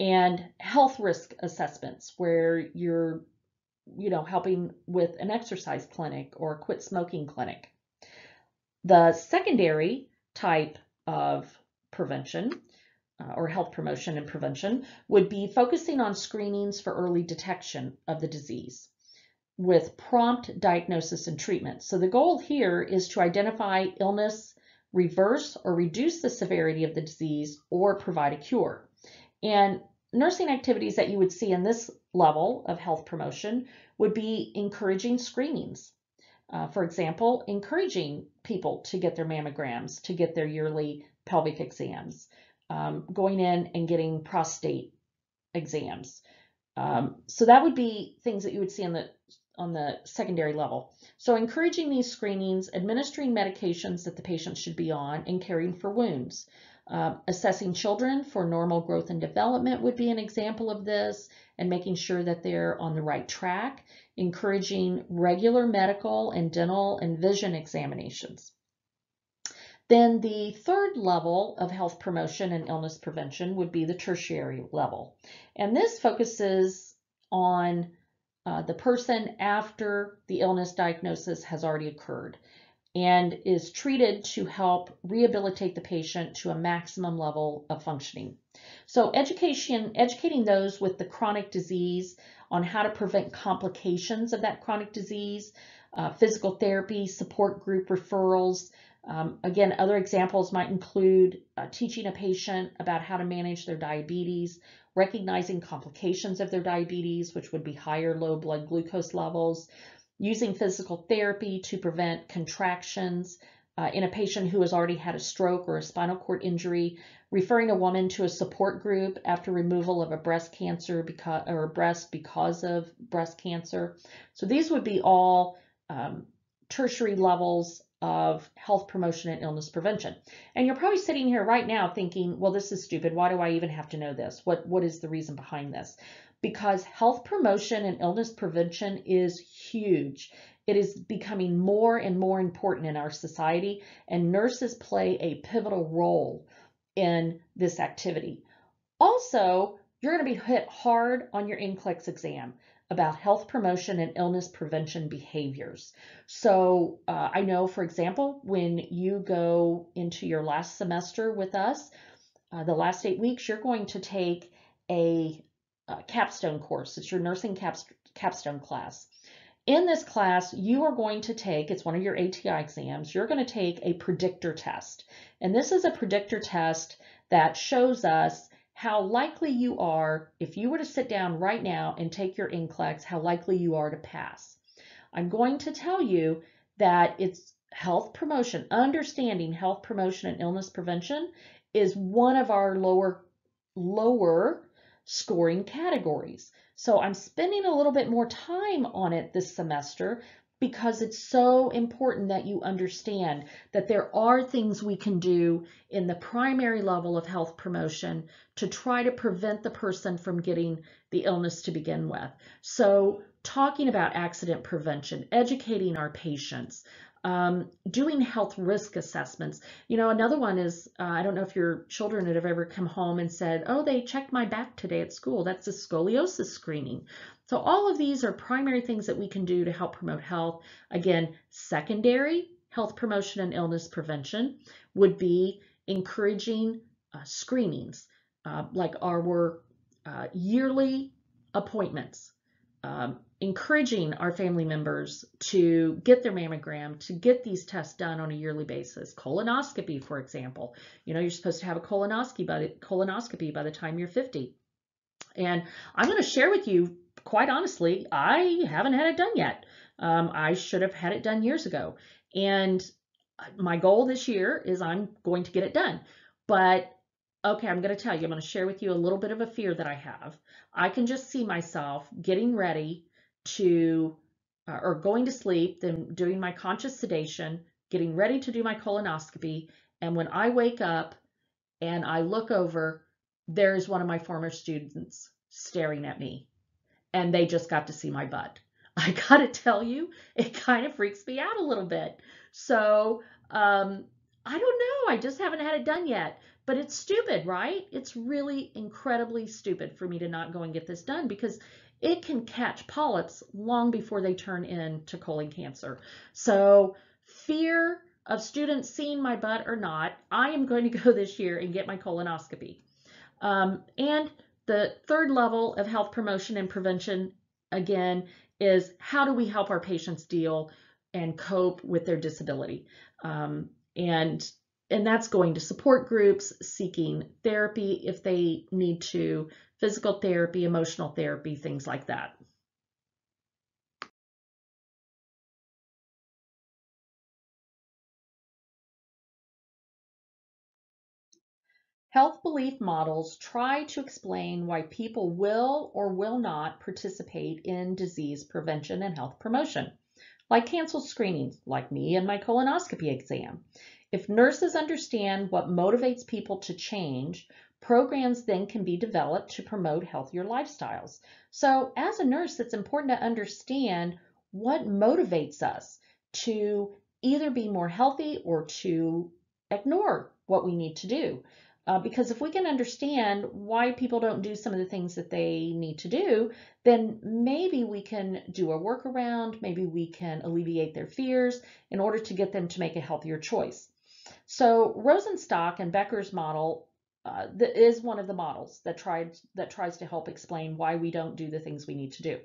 and health risk assessments where you're you know helping with an exercise clinic or a quit smoking clinic the secondary type of prevention uh, or health promotion and prevention would be focusing on screenings for early detection of the disease with prompt diagnosis and treatment. So the goal here is to identify illness, reverse or reduce the severity of the disease, or provide a cure. And nursing activities that you would see in this level of health promotion would be encouraging screenings. Uh, for example, encouraging people to get their mammograms, to get their yearly pelvic exams, um, going in and getting prostate exams. Um, so that would be things that you would see on the on the secondary level. So encouraging these screenings, administering medications that the patient should be on, and caring for wounds. Uh, assessing children for normal growth and development would be an example of this and making sure that they're on the right track, encouraging regular medical and dental and vision examinations. Then the third level of health promotion and illness prevention would be the tertiary level. And this focuses on uh, the person after the illness diagnosis has already occurred and is treated to help rehabilitate the patient to a maximum level of functioning. So education, educating those with the chronic disease on how to prevent complications of that chronic disease, uh, physical therapy, support group referrals. Um, again, other examples might include uh, teaching a patient about how to manage their diabetes, recognizing complications of their diabetes, which would be higher low blood glucose levels, using physical therapy to prevent contractions uh, in a patient who has already had a stroke or a spinal cord injury, referring a woman to a support group after removal of a breast cancer because or breast because of breast cancer. So these would be all um, tertiary levels of health promotion and illness prevention. And you're probably sitting here right now thinking, well, this is stupid. Why do I even have to know this? What what is the reason behind this? Because health promotion and illness prevention is huge. It is becoming more and more important in our society, and nurses play a pivotal role in this activity. Also, you're going to be hit hard on your NCLEX exam. about health promotion and illness prevention behaviors. So uh, I know, for example, when you go into your last semester with us, uh, the last eight weeks, you're going to take a, a capstone course. It's your nursing caps, capstone class. In this class, you are going to take, it's one of your ATI exams, you're going to take a predictor test. And this is a predictor test that shows us how likely you are, if you were to sit down right now and take your NCLEX, how likely you are to pass. I'm going to tell you that it's health promotion, understanding health promotion and illness prevention is one of our lower, lower scoring categories. So I'm spending a little bit more time on it this semester because it's so important that you understand that there are things we can do in the primary level of health promotion to try to prevent the person from getting the illness to begin with. So talking about accident prevention, educating our patients, um, doing health risk assessments. You know, another one is uh, I don't know if your children have ever come home and said, oh, they checked my back today at school. That's a scoliosis screening. So all of these are primary things that we can do to help promote health. Again, secondary health promotion and illness prevention would be encouraging uh, screenings, uh, like our uh, yearly appointments, um, encouraging our family members to get their mammogram, to get these tests done on a yearly basis. Colonoscopy, for example. You know, you're supposed to have a colonoscopy by the, colonoscopy by the time you're 50. And I'm going to share with you, quite honestly, I haven't had it done yet. Um, I should have had it done years ago. And my goal this year is I'm going to get it done. But okay, I'm going to tell you, I'm going to share with you a little bit of a fear that I have. I can just see myself getting ready to, uh, or going to sleep, then doing my conscious sedation, getting ready to do my colonoscopy. And when I wake up and I look over, there's one of my former students staring at me and they just got to see my butt. I gotta tell you, it kind of freaks me out a little bit. So, um, I don't know. I just haven't had it done yet. But it's stupid, right? It's really incredibly stupid for me to not go and get this done because it can catch polyps long before they turn into colon cancer. So fear of students seeing my butt or not, I am going to go this year and get my colonoscopy. Um, and the third level of health promotion and prevention, again, is how do we help our patients deal and cope with their disability? Um, and and that's going to support groups seeking therapy if they need to, physical therapy, emotional therapy, things like that. Health belief models try to explain why people will or will not participate in disease prevention and health promotion, like canceled screenings, like me and my colonoscopy exam. If nurses understand what motivates people to change, programs then can be developed to promote healthier lifestyles. So as a nurse, it's important to understand what motivates us to either be more healthy or to ignore what we need to do. Uh, because if we can understand why people don't do some of the things that they need to do, then maybe we can do a workaround, maybe we can alleviate their fears in order to get them to make a healthier choice. So Rosenstock and Becker's model uh, is one of the models that tries that tries to help explain why we don't do the things we need to do.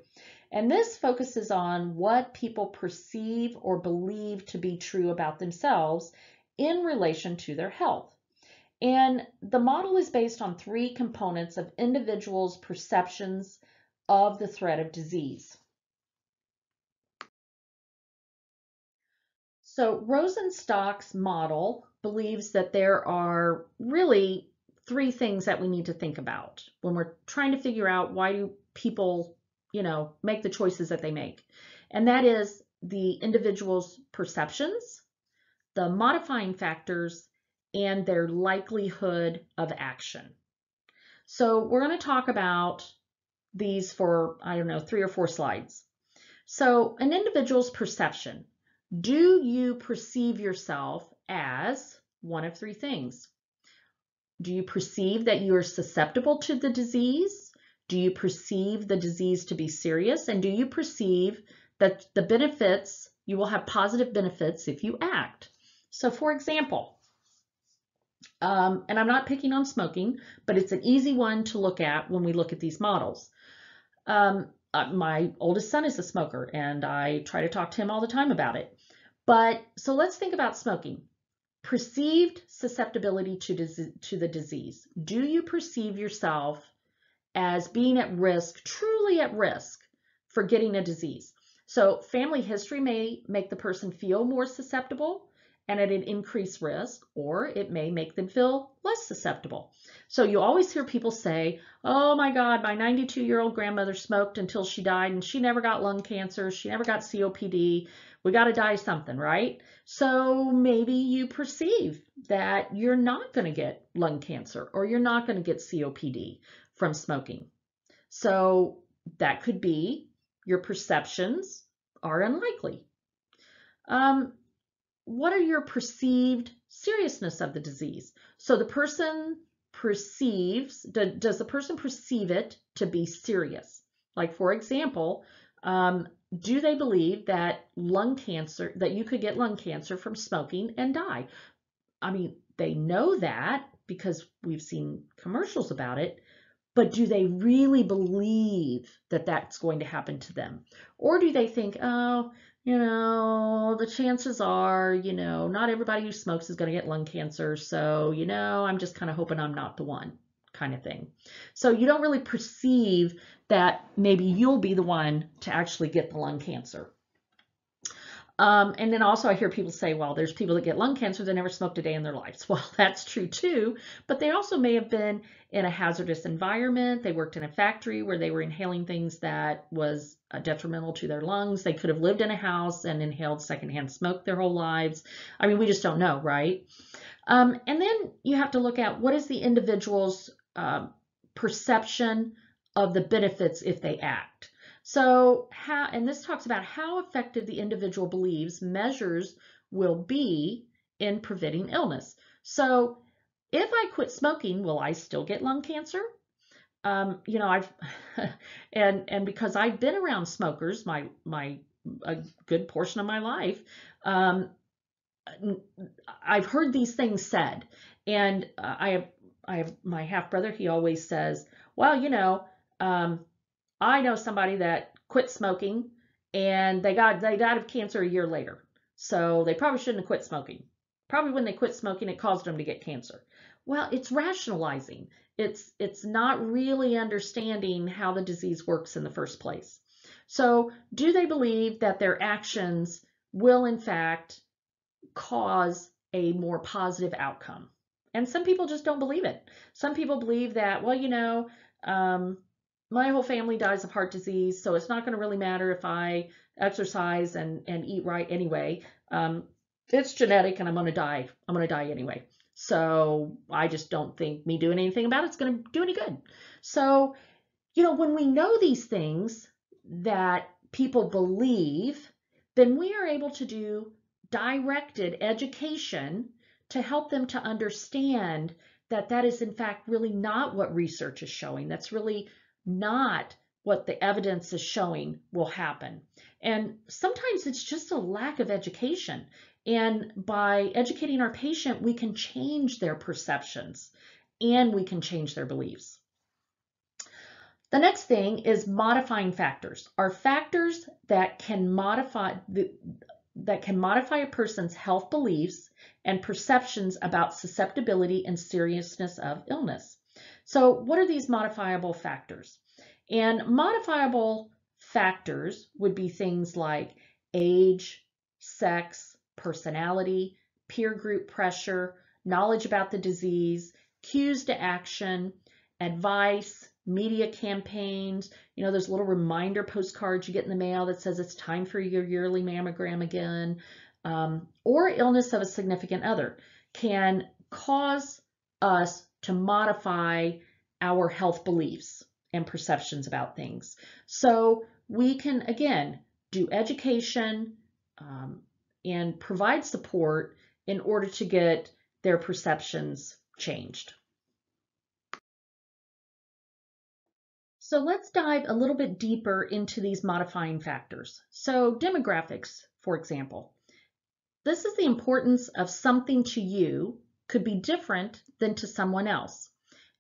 And this focuses on what people perceive or believe to be true about themselves in relation to their health. And the model is based on three components of individuals' perceptions of the threat of disease. So Rosenstock's model believes that there are really three things that we need to think about when we're trying to figure out why do people, you know, make the choices that they make. And that is the individual's perceptions, the modifying factors, and their likelihood of action. So we're going to talk about these for, I don't know, three or four slides. So an individual's perception. Do you perceive yourself as one of three things? Do you perceive that you are susceptible to the disease? Do you perceive the disease to be serious? And do you perceive that the benefits, you will have positive benefits if you act? So for example, um, and I'm not picking on smoking, but it's an easy one to look at when we look at these models. Um, uh, my oldest son is a smoker and I try to talk to him all the time about it. But so let's think about smoking. Perceived susceptibility to, to the disease. Do you perceive yourself as being at risk, truly at risk for getting a disease? So family history may make the person feel more susceptible and at an increased risk, or it may make them feel less susceptible. So you always hear people say, oh my God, my 92 year old grandmother smoked until she died and she never got lung cancer, she never got COPD. We got to die something, right? So maybe you perceive that you're not going to get lung cancer or you're not going to get COPD from smoking. So that could be your perceptions are unlikely. Um, what are your perceived seriousness of the disease? So the person perceives, does the person perceive it to be serious? Like for example, um, do they believe that lung cancer, that you could get lung cancer from smoking and die? I mean, they know that because we've seen commercials about it, but do they really believe that that's going to happen to them? Or do they think, oh, you know, the chances are, you know, not everybody who smokes is going to get lung cancer. So, you know, I'm just kind of hoping I'm not the one kind of thing. So you don't really perceive that maybe you'll be the one to actually get the lung cancer. Um, and then also I hear people say, well, there's people that get lung cancer that never smoked a day in their lives. Well, that's true too, but they also may have been in a hazardous environment. They worked in a factory where they were inhaling things that was uh, detrimental to their lungs. They could have lived in a house and inhaled secondhand smoke their whole lives. I mean, we just don't know, right? Um, and then you have to look at what is the individual's uh, perception of the benefits if they act. So how, and this talks about how effective the individual believes measures will be in preventing illness. So if I quit smoking, will I still get lung cancer? Um, you know, I've, and, and because I've been around smokers my, my, a good portion of my life, um, I've heard these things said. And uh, I have, I have my half brother, he always says, well, you know, um, I know somebody that quit smoking and they got they died of cancer a year later. So they probably shouldn't have quit smoking. Probably when they quit smoking, it caused them to get cancer. Well, it's rationalizing. It's it's not really understanding how the disease works in the first place. So do they believe that their actions will in fact cause a more positive outcome? And some people just don't believe it. Some people believe that, well, you know, um, my whole family dies of heart disease, so it's not going to really matter if I exercise and, and eat right anyway. Um, it's genetic and I'm going to die. I'm going to die anyway. So I just don't think me doing anything about it's going to do any good. So, you know, when we know these things that people believe, then we are able to do directed education to help them to understand that that is in fact really not what research is showing. That's really not what the evidence is showing will happen. And sometimes it's just a lack of education. And by educating our patient, we can change their perceptions and we can change their beliefs. The next thing is modifying factors. Are factors that can modify that can modify a person's health beliefs and perceptions about susceptibility and seriousness of illness. So what are these modifiable factors? And modifiable factors would be things like age, sex, personality, peer group pressure, knowledge about the disease, cues to action, advice, media campaigns, you know, those little reminder postcards you get in the mail that says it's time for your yearly mammogram again, um, or illness of a significant other can cause us to modify our health beliefs and perceptions about things. So we can, again, do education um, and provide support in order to get their perceptions changed. So let's dive a little bit deeper into these modifying factors. So demographics, for example. This is the importance of something to you could be different than to someone else.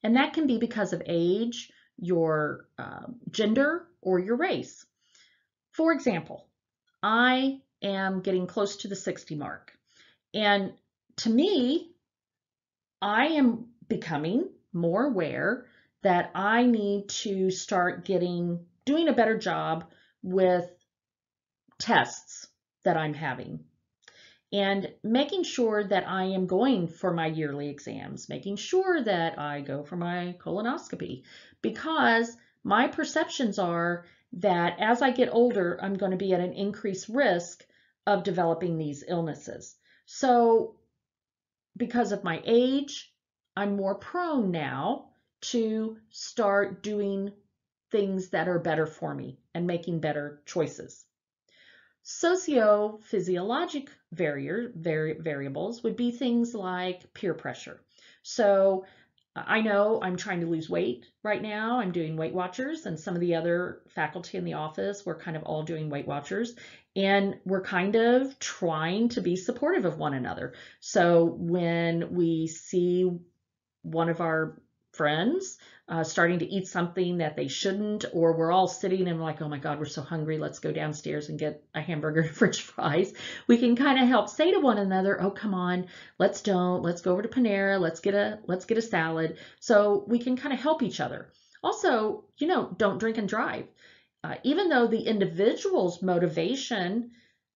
And that can be because of age, your uh, gender, or your race. For example, I am getting close to the 60 mark. And to me, I am becoming more aware that I need to start getting, doing a better job with tests that I'm having and making sure that I am going for my yearly exams, making sure that I go for my colonoscopy because my perceptions are that as I get older, I'm going to be at an increased risk of developing these illnesses. So because of my age, I'm more prone now to start doing things that are better for me and making better choices. Socio-physiologic vari variables would be things like peer pressure. So I know I'm trying to lose weight right now. I'm doing Weight Watchers and some of the other faculty in the office, we're kind of all doing Weight Watchers and we're kind of trying to be supportive of one another. So when we see one of our friends uh, starting to eat something that they shouldn't, or we're all sitting and like, oh my God, we're so hungry. Let's go downstairs and get a hamburger and french fries. We can kind of help say to one another, oh, come on, let's don't, let's go over to Panera. Let's get a, let's get a salad. So we can kind of help each other. Also, you know, don't drink and drive. Uh, even though the individual's motivation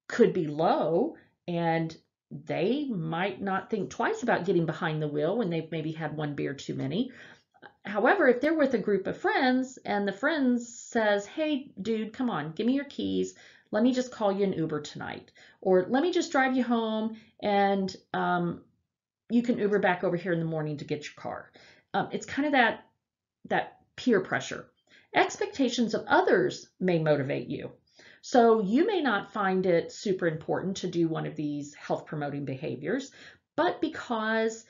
could be low and they might not think twice about getting behind the wheel when they've maybe had one beer too many. However, if they're with a group of friends and the friend says, hey, dude, come on, give me your keys. Let me just call you an Uber tonight. Or let me just drive you home and um, you can Uber back over here in the morning to get your car. Um, it's kind of that, that peer pressure. Expectations of others may motivate you. So you may not find it super important to do one of these health promoting behaviors, but because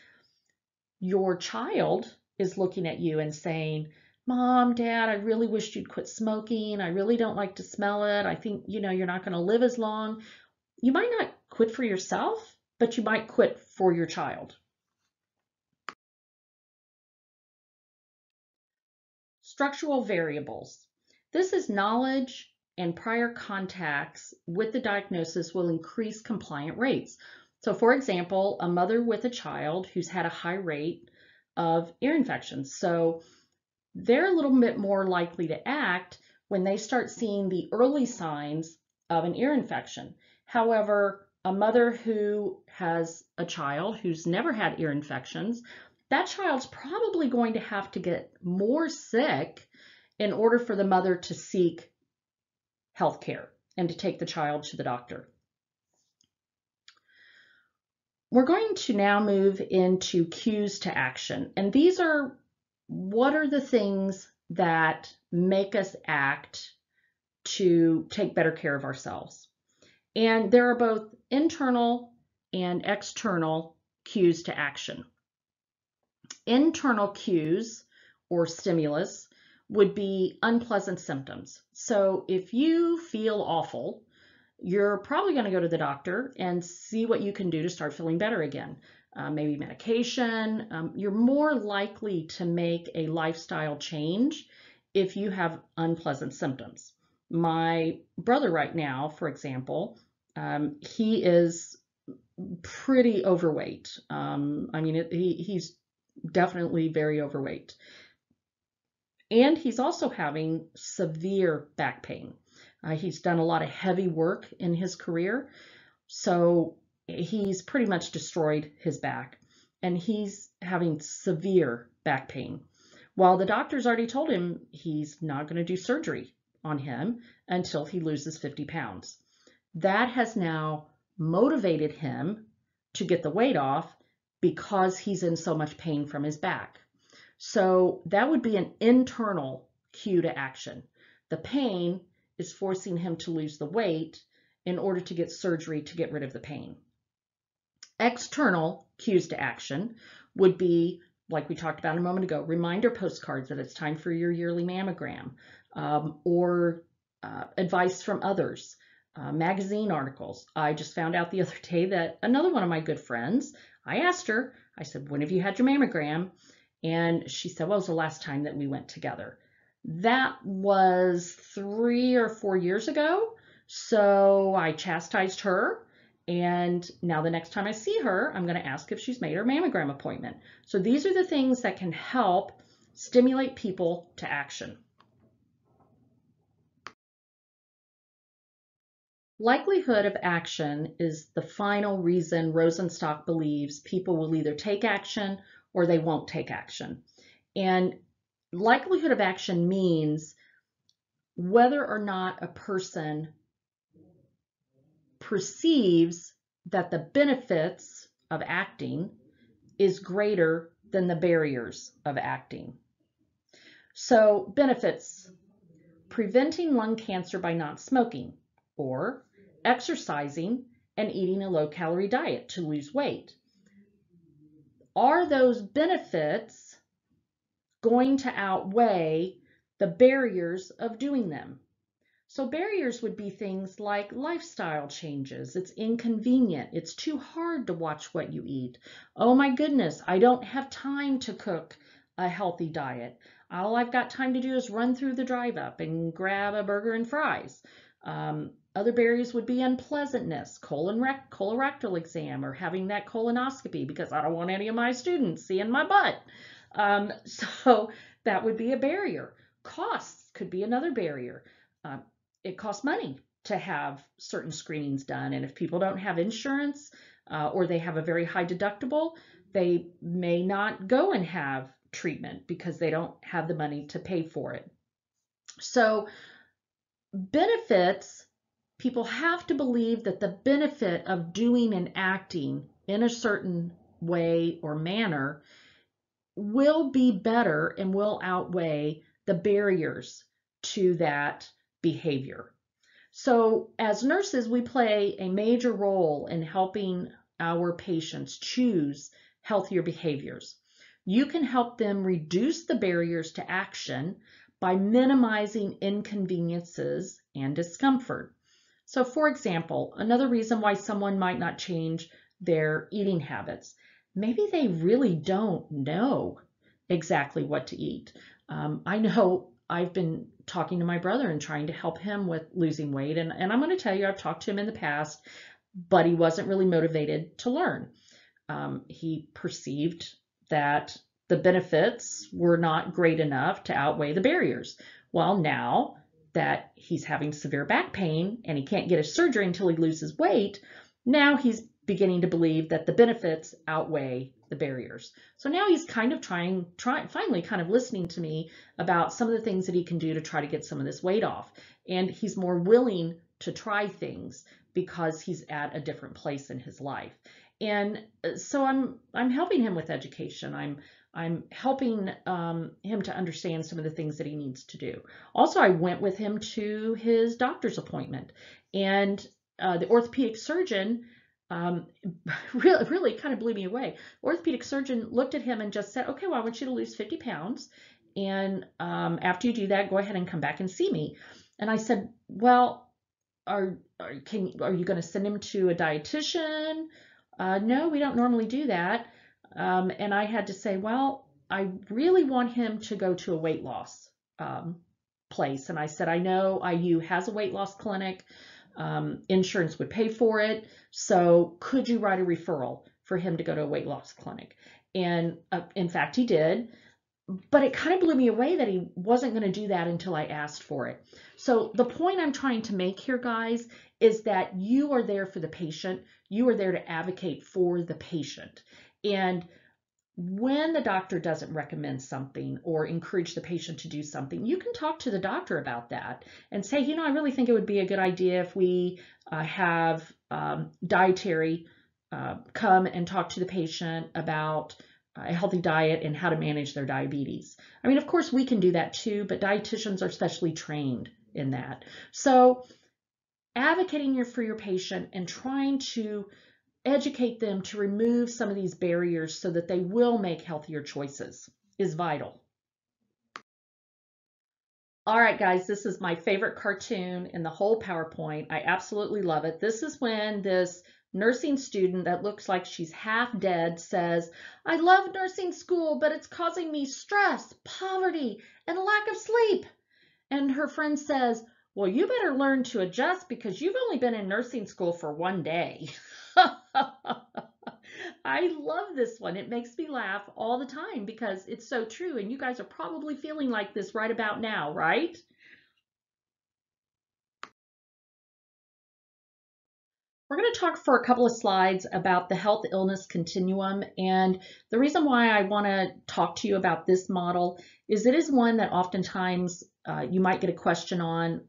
your child is looking at you and saying, Mom, Dad, I really wish you'd quit smoking. I really don't like to smell it. I think, you know, you're not going to live as long. You might not quit for yourself, but you might quit for your child. Structural variables. This is knowledge and prior contacts with the diagnosis will increase compliant rates. So for example, a mother with a child who's had a high rate of ear infections. So they're a little bit more likely to act when they start seeing the early signs of an ear infection. However, a mother who has a child who's never had ear infections, that child's probably going to have to get more sick in order for the mother to seek health care and to take the child to the doctor. We're going to now move into cues to action. And these are what are the things that make us act to take better care of ourselves. And there are both internal and external cues to action. Internal cues or stimulus would be unpleasant symptoms. So if you feel awful, you're probably going to go to the doctor and see what you can do to start feeling better again. Uh, maybe medication. Um, you're more likely to make a lifestyle change if you have unpleasant symptoms. My brother right now, for example, um, he is pretty overweight. Um, I mean, it, he, he's definitely very overweight. And he's also having severe back pain. Uh, he's done a lot of heavy work in his career, so he's pretty much destroyed his back. And he's having severe back pain. While the doctor's already told him he's not going to do surgery on him until he loses 50 pounds. That has now motivated him to get the weight off because he's in so much pain from his back. So that would be an internal cue to action. The pain is forcing him to lose the weight in order to get surgery to get rid of the pain. External cues to action would be like we talked about a moment ago, reminder postcards that it's time for your yearly mammogram, um, or uh, advice from others, uh, magazine articles. I just found out the other day that another one of my good friends, I asked her, I said, when have you had your mammogram? And she said, What was the last time that we went together. That was three or four years ago. So I chastised her. And now the next time I see her, I'm going to ask if she's made her mammogram appointment. So these are the things that can help stimulate people to action. Likelihood of action is the final reason Rosenstock believes people will either take action or they won't take action. And likelihood of action means whether or not a person perceives that the benefits of acting is greater than the barriers of acting. So benefits, preventing lung cancer by not smoking or exercising and eating a low calorie diet to lose weight. Are those benefits going to outweigh the barriers of doing them? So barriers would be things like lifestyle changes. It's inconvenient. It's too hard to watch what you eat. Oh my goodness, I don't have time to cook a healthy diet. All I've got time to do is run through the drive up and grab a burger and fries. Um, other barriers would be unpleasantness, colon colorectal exam, or having that colonoscopy because I don't want any of my students seeing my butt. Um, so that would be a barrier. Costs could be another barrier. Um, it costs money to have certain screenings done. And if people don't have insurance uh, or they have a very high deductible, they may not go and have treatment because they don't have the money to pay for it. So benefits, people have to believe that the benefit of doing and acting in a certain way or manner will be better and will outweigh the barriers to that behavior. So as nurses, we play a major role in helping our patients choose healthier behaviors. You can help them reduce the barriers to action by minimizing inconveniences and discomfort. So for example, another reason why someone might not change their eating habits, maybe they really don't know exactly what to eat. Um, I know I've been talking to my brother and trying to help him with losing weight. And, and I'm going to tell you, I've talked to him in the past, but he wasn't really motivated to learn. Um, he perceived that the benefits were not great enough to outweigh the barriers. Well, now that he's having severe back pain and he can't get his surgery until he loses weight, now he's beginning to believe that the benefits outweigh the barriers. So now he's kind of trying, trying, finally kind of listening to me about some of the things that he can do to try to get some of this weight off. And he's more willing to try things because he's at a different place in his life. And uh, so I'm, I'm helping him with education. I'm, I'm helping um, him to understand some of the things that he needs to do. Also, I went with him to his doctor's appointment, and uh, the orthopedic surgeon um, really, really kind of blew me away. Orthopedic surgeon looked at him and just said, "Okay, well, I want you to lose 50 pounds, and um, after you do that, go ahead and come back and see me." And I said, "Well, are, are can are you going to send him to a dietitian?" Uh, no, we don't normally do that. Um, and I had to say, well, I really want him to go to a weight loss um, place. And I said, I know IU has a weight loss clinic. Um, insurance would pay for it. So could you write a referral for him to go to a weight loss clinic? And uh, in fact, he did. But it kind of blew me away that he wasn't going to do that until I asked for it. So the point I'm trying to make here, guys, is that you are there for the patient. You are there to advocate for the patient. And when the doctor doesn't recommend something or encourage the patient to do something, you can talk to the doctor about that and say, you know, I really think it would be a good idea if we uh, have um, dietary uh, come and talk to the patient about a healthy diet and how to manage their diabetes. I mean, of course, we can do that too, but dietitians are specially trained in that. So advocating for your patient and trying to educate them to remove some of these barriers so that they will make healthier choices is vital. All right, guys, this is my favorite cartoon in the whole PowerPoint. I absolutely love it. This is when this nursing student that looks like she's half dead says, I love nursing school, but it's causing me stress, poverty, and lack of sleep. And her friend says, well, you better learn to adjust because you've only been in nursing school for one day. I love this one. It makes me laugh all the time because it's so true. And you guys are probably feeling like this right about now, right? We're going to talk for a couple of slides about the health illness continuum. And the reason why I want to talk to you about this model is it is one that oftentimes uh, you might get a question on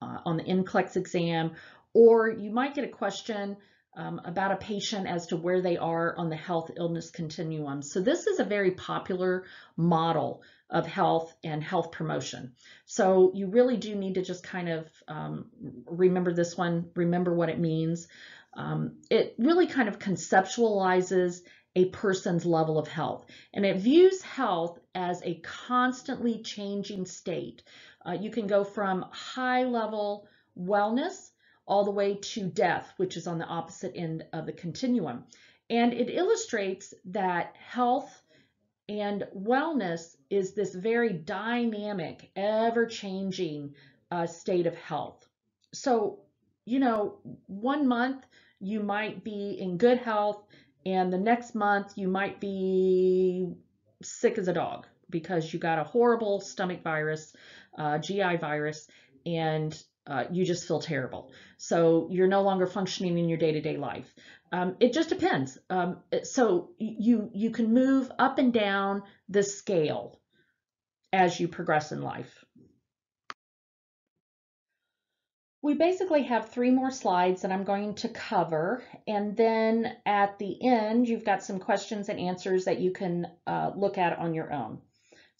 uh, on the NCLEX exam, or you might get a question um, about a patient as to where they are on the health illness continuum. So this is a very popular model of health and health promotion. So you really do need to just kind of um, remember this one, remember what it means. Um, it really kind of conceptualizes a person's level of health and it views health as a constantly changing state. Uh, you can go from high level wellness all the way to death, which is on the opposite end of the continuum. And it illustrates that health and wellness is this very dynamic, ever changing uh, state of health. So, you know, one month you might be in good health, and the next month you might be sick as a dog because you got a horrible stomach virus, uh, GI virus, and uh, you just feel terrible. So you're no longer functioning in your day-to-day life. Um, it just depends. Um, so you you can move up and down the scale as you progress in life. We basically have three more slides that I'm going to cover, and then at the end, you've got some questions and answers that you can uh, look at on your own.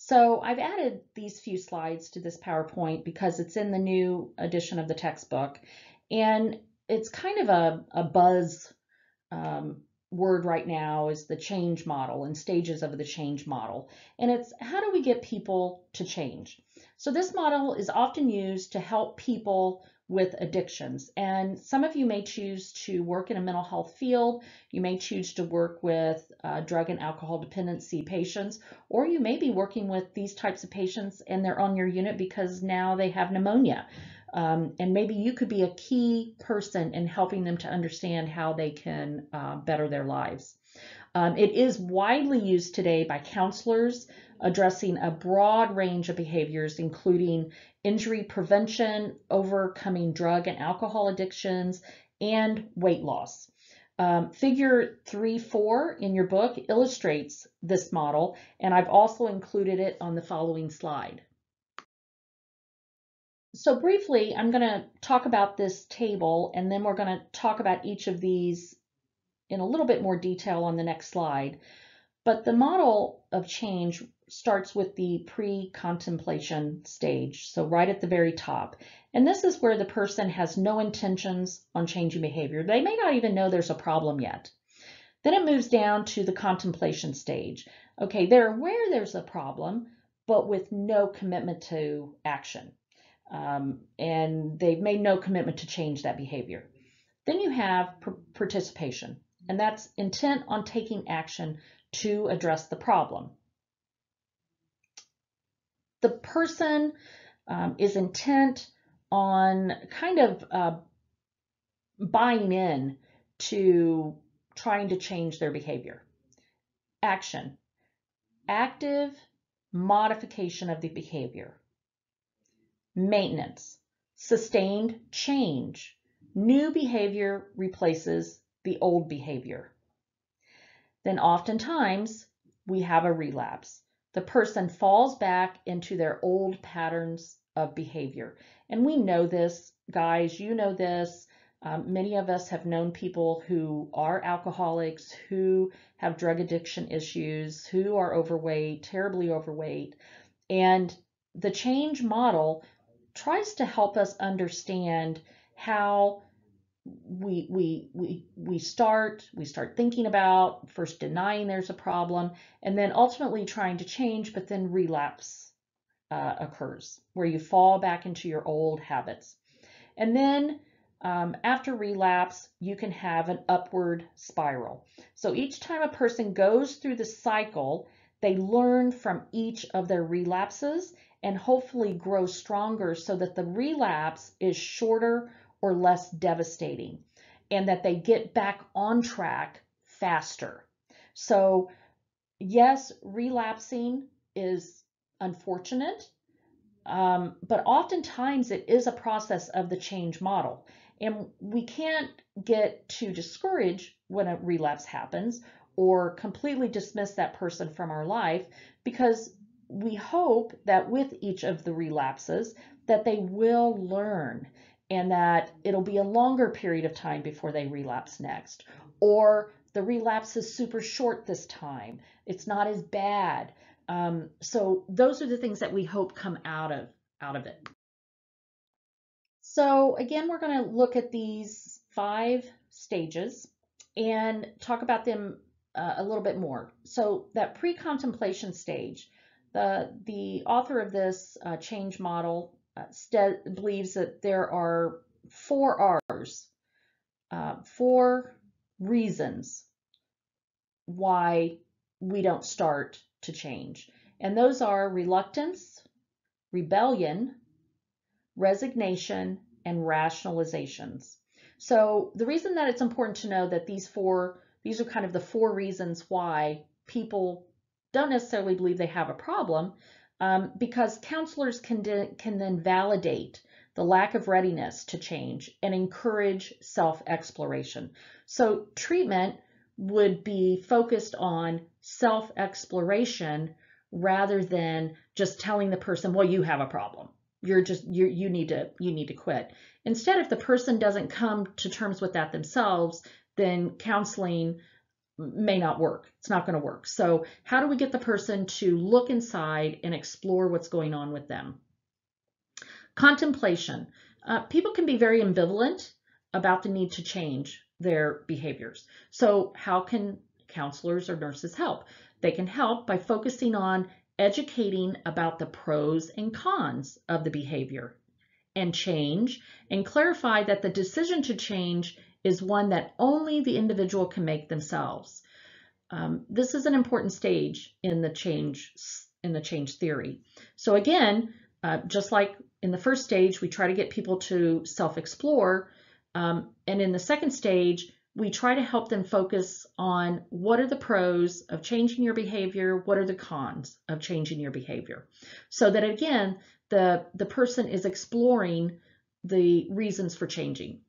So I've added these few slides to this PowerPoint because it's in the new edition of the textbook. And it's kind of a, a buzz um, word right now is the change model and stages of the change model. And it's how do we get people to change? So this model is often used to help people with addictions. And some of you may choose to work in a mental health field. You may choose to work with uh, drug and alcohol dependency patients, or you may be working with these types of patients and they're on your unit because now they have pneumonia. Um, and maybe you could be a key person in helping them to understand how they can uh, better their lives. Um, it is widely used today by counselors addressing a broad range of behaviors, including injury prevention, overcoming drug and alcohol addictions, and weight loss. Um, figure 3-4 in your book illustrates this model, and I've also included it on the following slide. So briefly, I'm going to talk about this table, and then we're going to talk about each of these in a little bit more detail on the next slide. But the model of change starts with the pre-contemplation stage, so right at the very top. And this is where the person has no intentions on changing behavior. They may not even know there's a problem yet. Then it moves down to the contemplation stage. Okay, they're aware there's a problem, but with no commitment to action. Um, and they've made no commitment to change that behavior. Then you have participation, and that's intent on taking action to address the problem. The person um, is intent on kind of uh, buying in to trying to change their behavior. Action, active modification of the behavior. Maintenance, sustained change. New behavior replaces the old behavior then oftentimes we have a relapse. The person falls back into their old patterns of behavior. And we know this, guys, you know this. Um, many of us have known people who are alcoholics, who have drug addiction issues, who are overweight, terribly overweight. And the change model tries to help us understand how we we we we start we start thinking about first denying there's a problem and then ultimately trying to change but then relapse uh, occurs where you fall back into your old habits. And then um, after relapse you can have an upward spiral. So each time a person goes through the cycle they learn from each of their relapses and hopefully grow stronger so that the relapse is shorter or less devastating and that they get back on track faster. So yes, relapsing is unfortunate, um, but oftentimes it is a process of the change model. And we can't get too discouraged when a relapse happens or completely dismiss that person from our life because we hope that with each of the relapses that they will learn and that it'll be a longer period of time before they relapse next. Or the relapse is super short this time. It's not as bad. Um, so those are the things that we hope come out of out of it. So again, we're going to look at these five stages and talk about them uh, a little bit more. So that pre-contemplation stage, the the author of this uh, change model believes that there are four R's, uh, four reasons why we don't start to change. And those are reluctance, rebellion, resignation, and rationalizations. So the reason that it's important to know that these four, these are kind of the four reasons why people don't necessarily believe they have a problem, um, because counselors can, can then validate the lack of readiness to change and encourage self-exploration. So treatment would be focused on self-exploration rather than just telling the person, well, you have a problem. You're just, you you need to, you need to quit. Instead, if the person doesn't come to terms with that themselves, then counseling may not work. It's not going to work. So how do we get the person to look inside and explore what's going on with them? Contemplation. Uh, people can be very ambivalent about the need to change their behaviors. So how can counselors or nurses help? They can help by focusing on educating about the pros and cons of the behavior and change and clarify that the decision to change is one that only the individual can make themselves. Um, this is an important stage in the change in the change theory. So again, uh, just like in the first stage, we try to get people to self-explore, um, and in the second stage, we try to help them focus on what are the pros of changing your behavior, what are the cons of changing your behavior, so that again, the the person is exploring the reasons for changing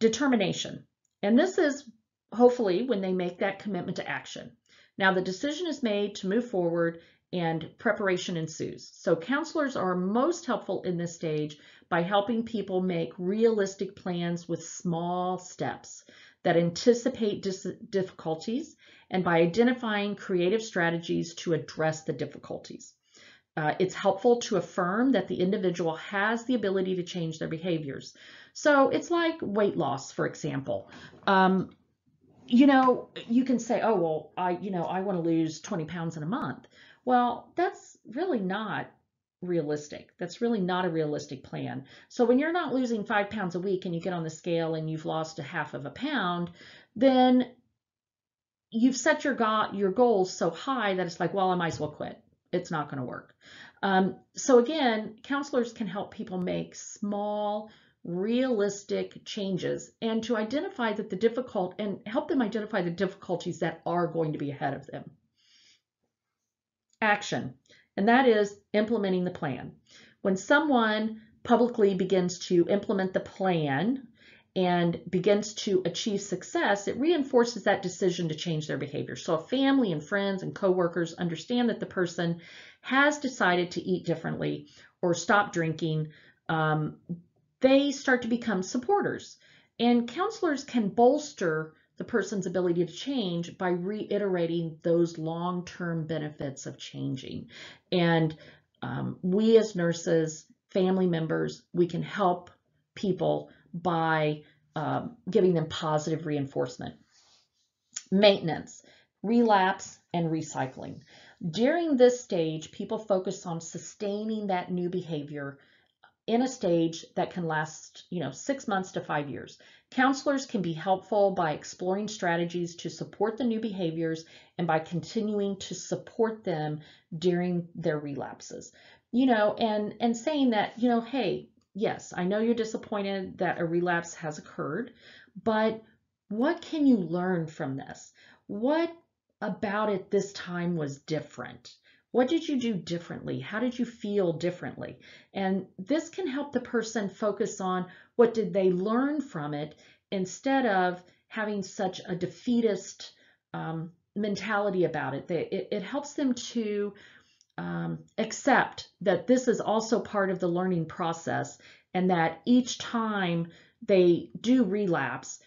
determination. And this is hopefully when they make that commitment to action. Now the decision is made to move forward and preparation ensues. So counselors are most helpful in this stage by helping people make realistic plans with small steps that anticipate difficulties and by identifying creative strategies to address the difficulties. Uh, it's helpful to affirm that the individual has the ability to change their behaviors. So it's like weight loss, for example. Um, you know, you can say, oh, well, I, you know, I want to lose 20 pounds in a month. Well, that's really not realistic. That's really not a realistic plan. So when you're not losing five pounds a week and you get on the scale and you've lost a half of a pound, then you've set your, go your goals so high that it's like, well, I might as well quit. It's not going to work. Um, so again, counselors can help people make small, realistic changes and to identify that the difficult and help them identify the difficulties that are going to be ahead of them. Action, and that is implementing the plan. When someone publicly begins to implement the plan and begins to achieve success, it reinforces that decision to change their behavior. So if family and friends and coworkers understand that the person has decided to eat differently or stop drinking, um, they start to become supporters. And counselors can bolster the person's ability to change by reiterating those long-term benefits of changing. And um, we as nurses, family members, we can help people by um, giving them positive reinforcement. Maintenance, relapse, and recycling. During this stage, people focus on sustaining that new behavior in a stage that can last, you know, six months to five years. Counselors can be helpful by exploring strategies to support the new behaviors and by continuing to support them during their relapses. You know, and and saying that, you know, hey, yes, I know you're disappointed that a relapse has occurred, but what can you learn from this? What about it this time was different? What did you do differently? How did you feel differently? And this can help the person focus on what did they learn from it instead of having such a defeatist um, mentality about it. They, it. It helps them to um, accept that this is also part of the learning process and that each time they do relapse,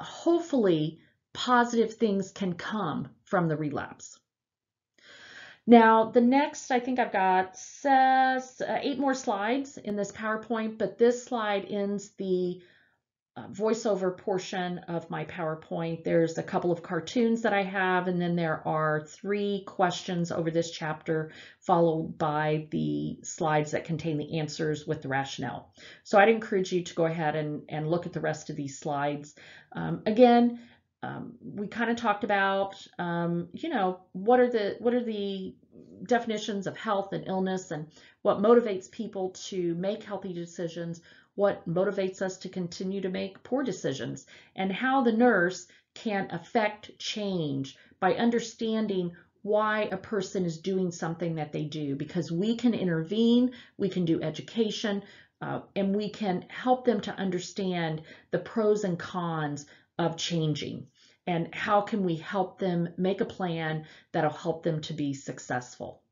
hopefully positive things can come from the relapse. Now, the next, I think I've got uh, eight more slides in this PowerPoint, but this slide ends the uh, voiceover portion of my PowerPoint. There's a couple of cartoons that I have, and then there are three questions over this chapter, followed by the slides that contain the answers with the rationale. So I'd encourage you to go ahead and, and look at the rest of these slides. Um, again, um, we kind of talked about, um, you know, what are the what are the definitions of health and illness, and what motivates people to make healthy decisions, what motivates us to continue to make poor decisions, and how the nurse can affect change by understanding why a person is doing something that they do. Because we can intervene, we can do education, uh, and we can help them to understand the pros and cons of changing and how can we help them make a plan that'll help them to be successful.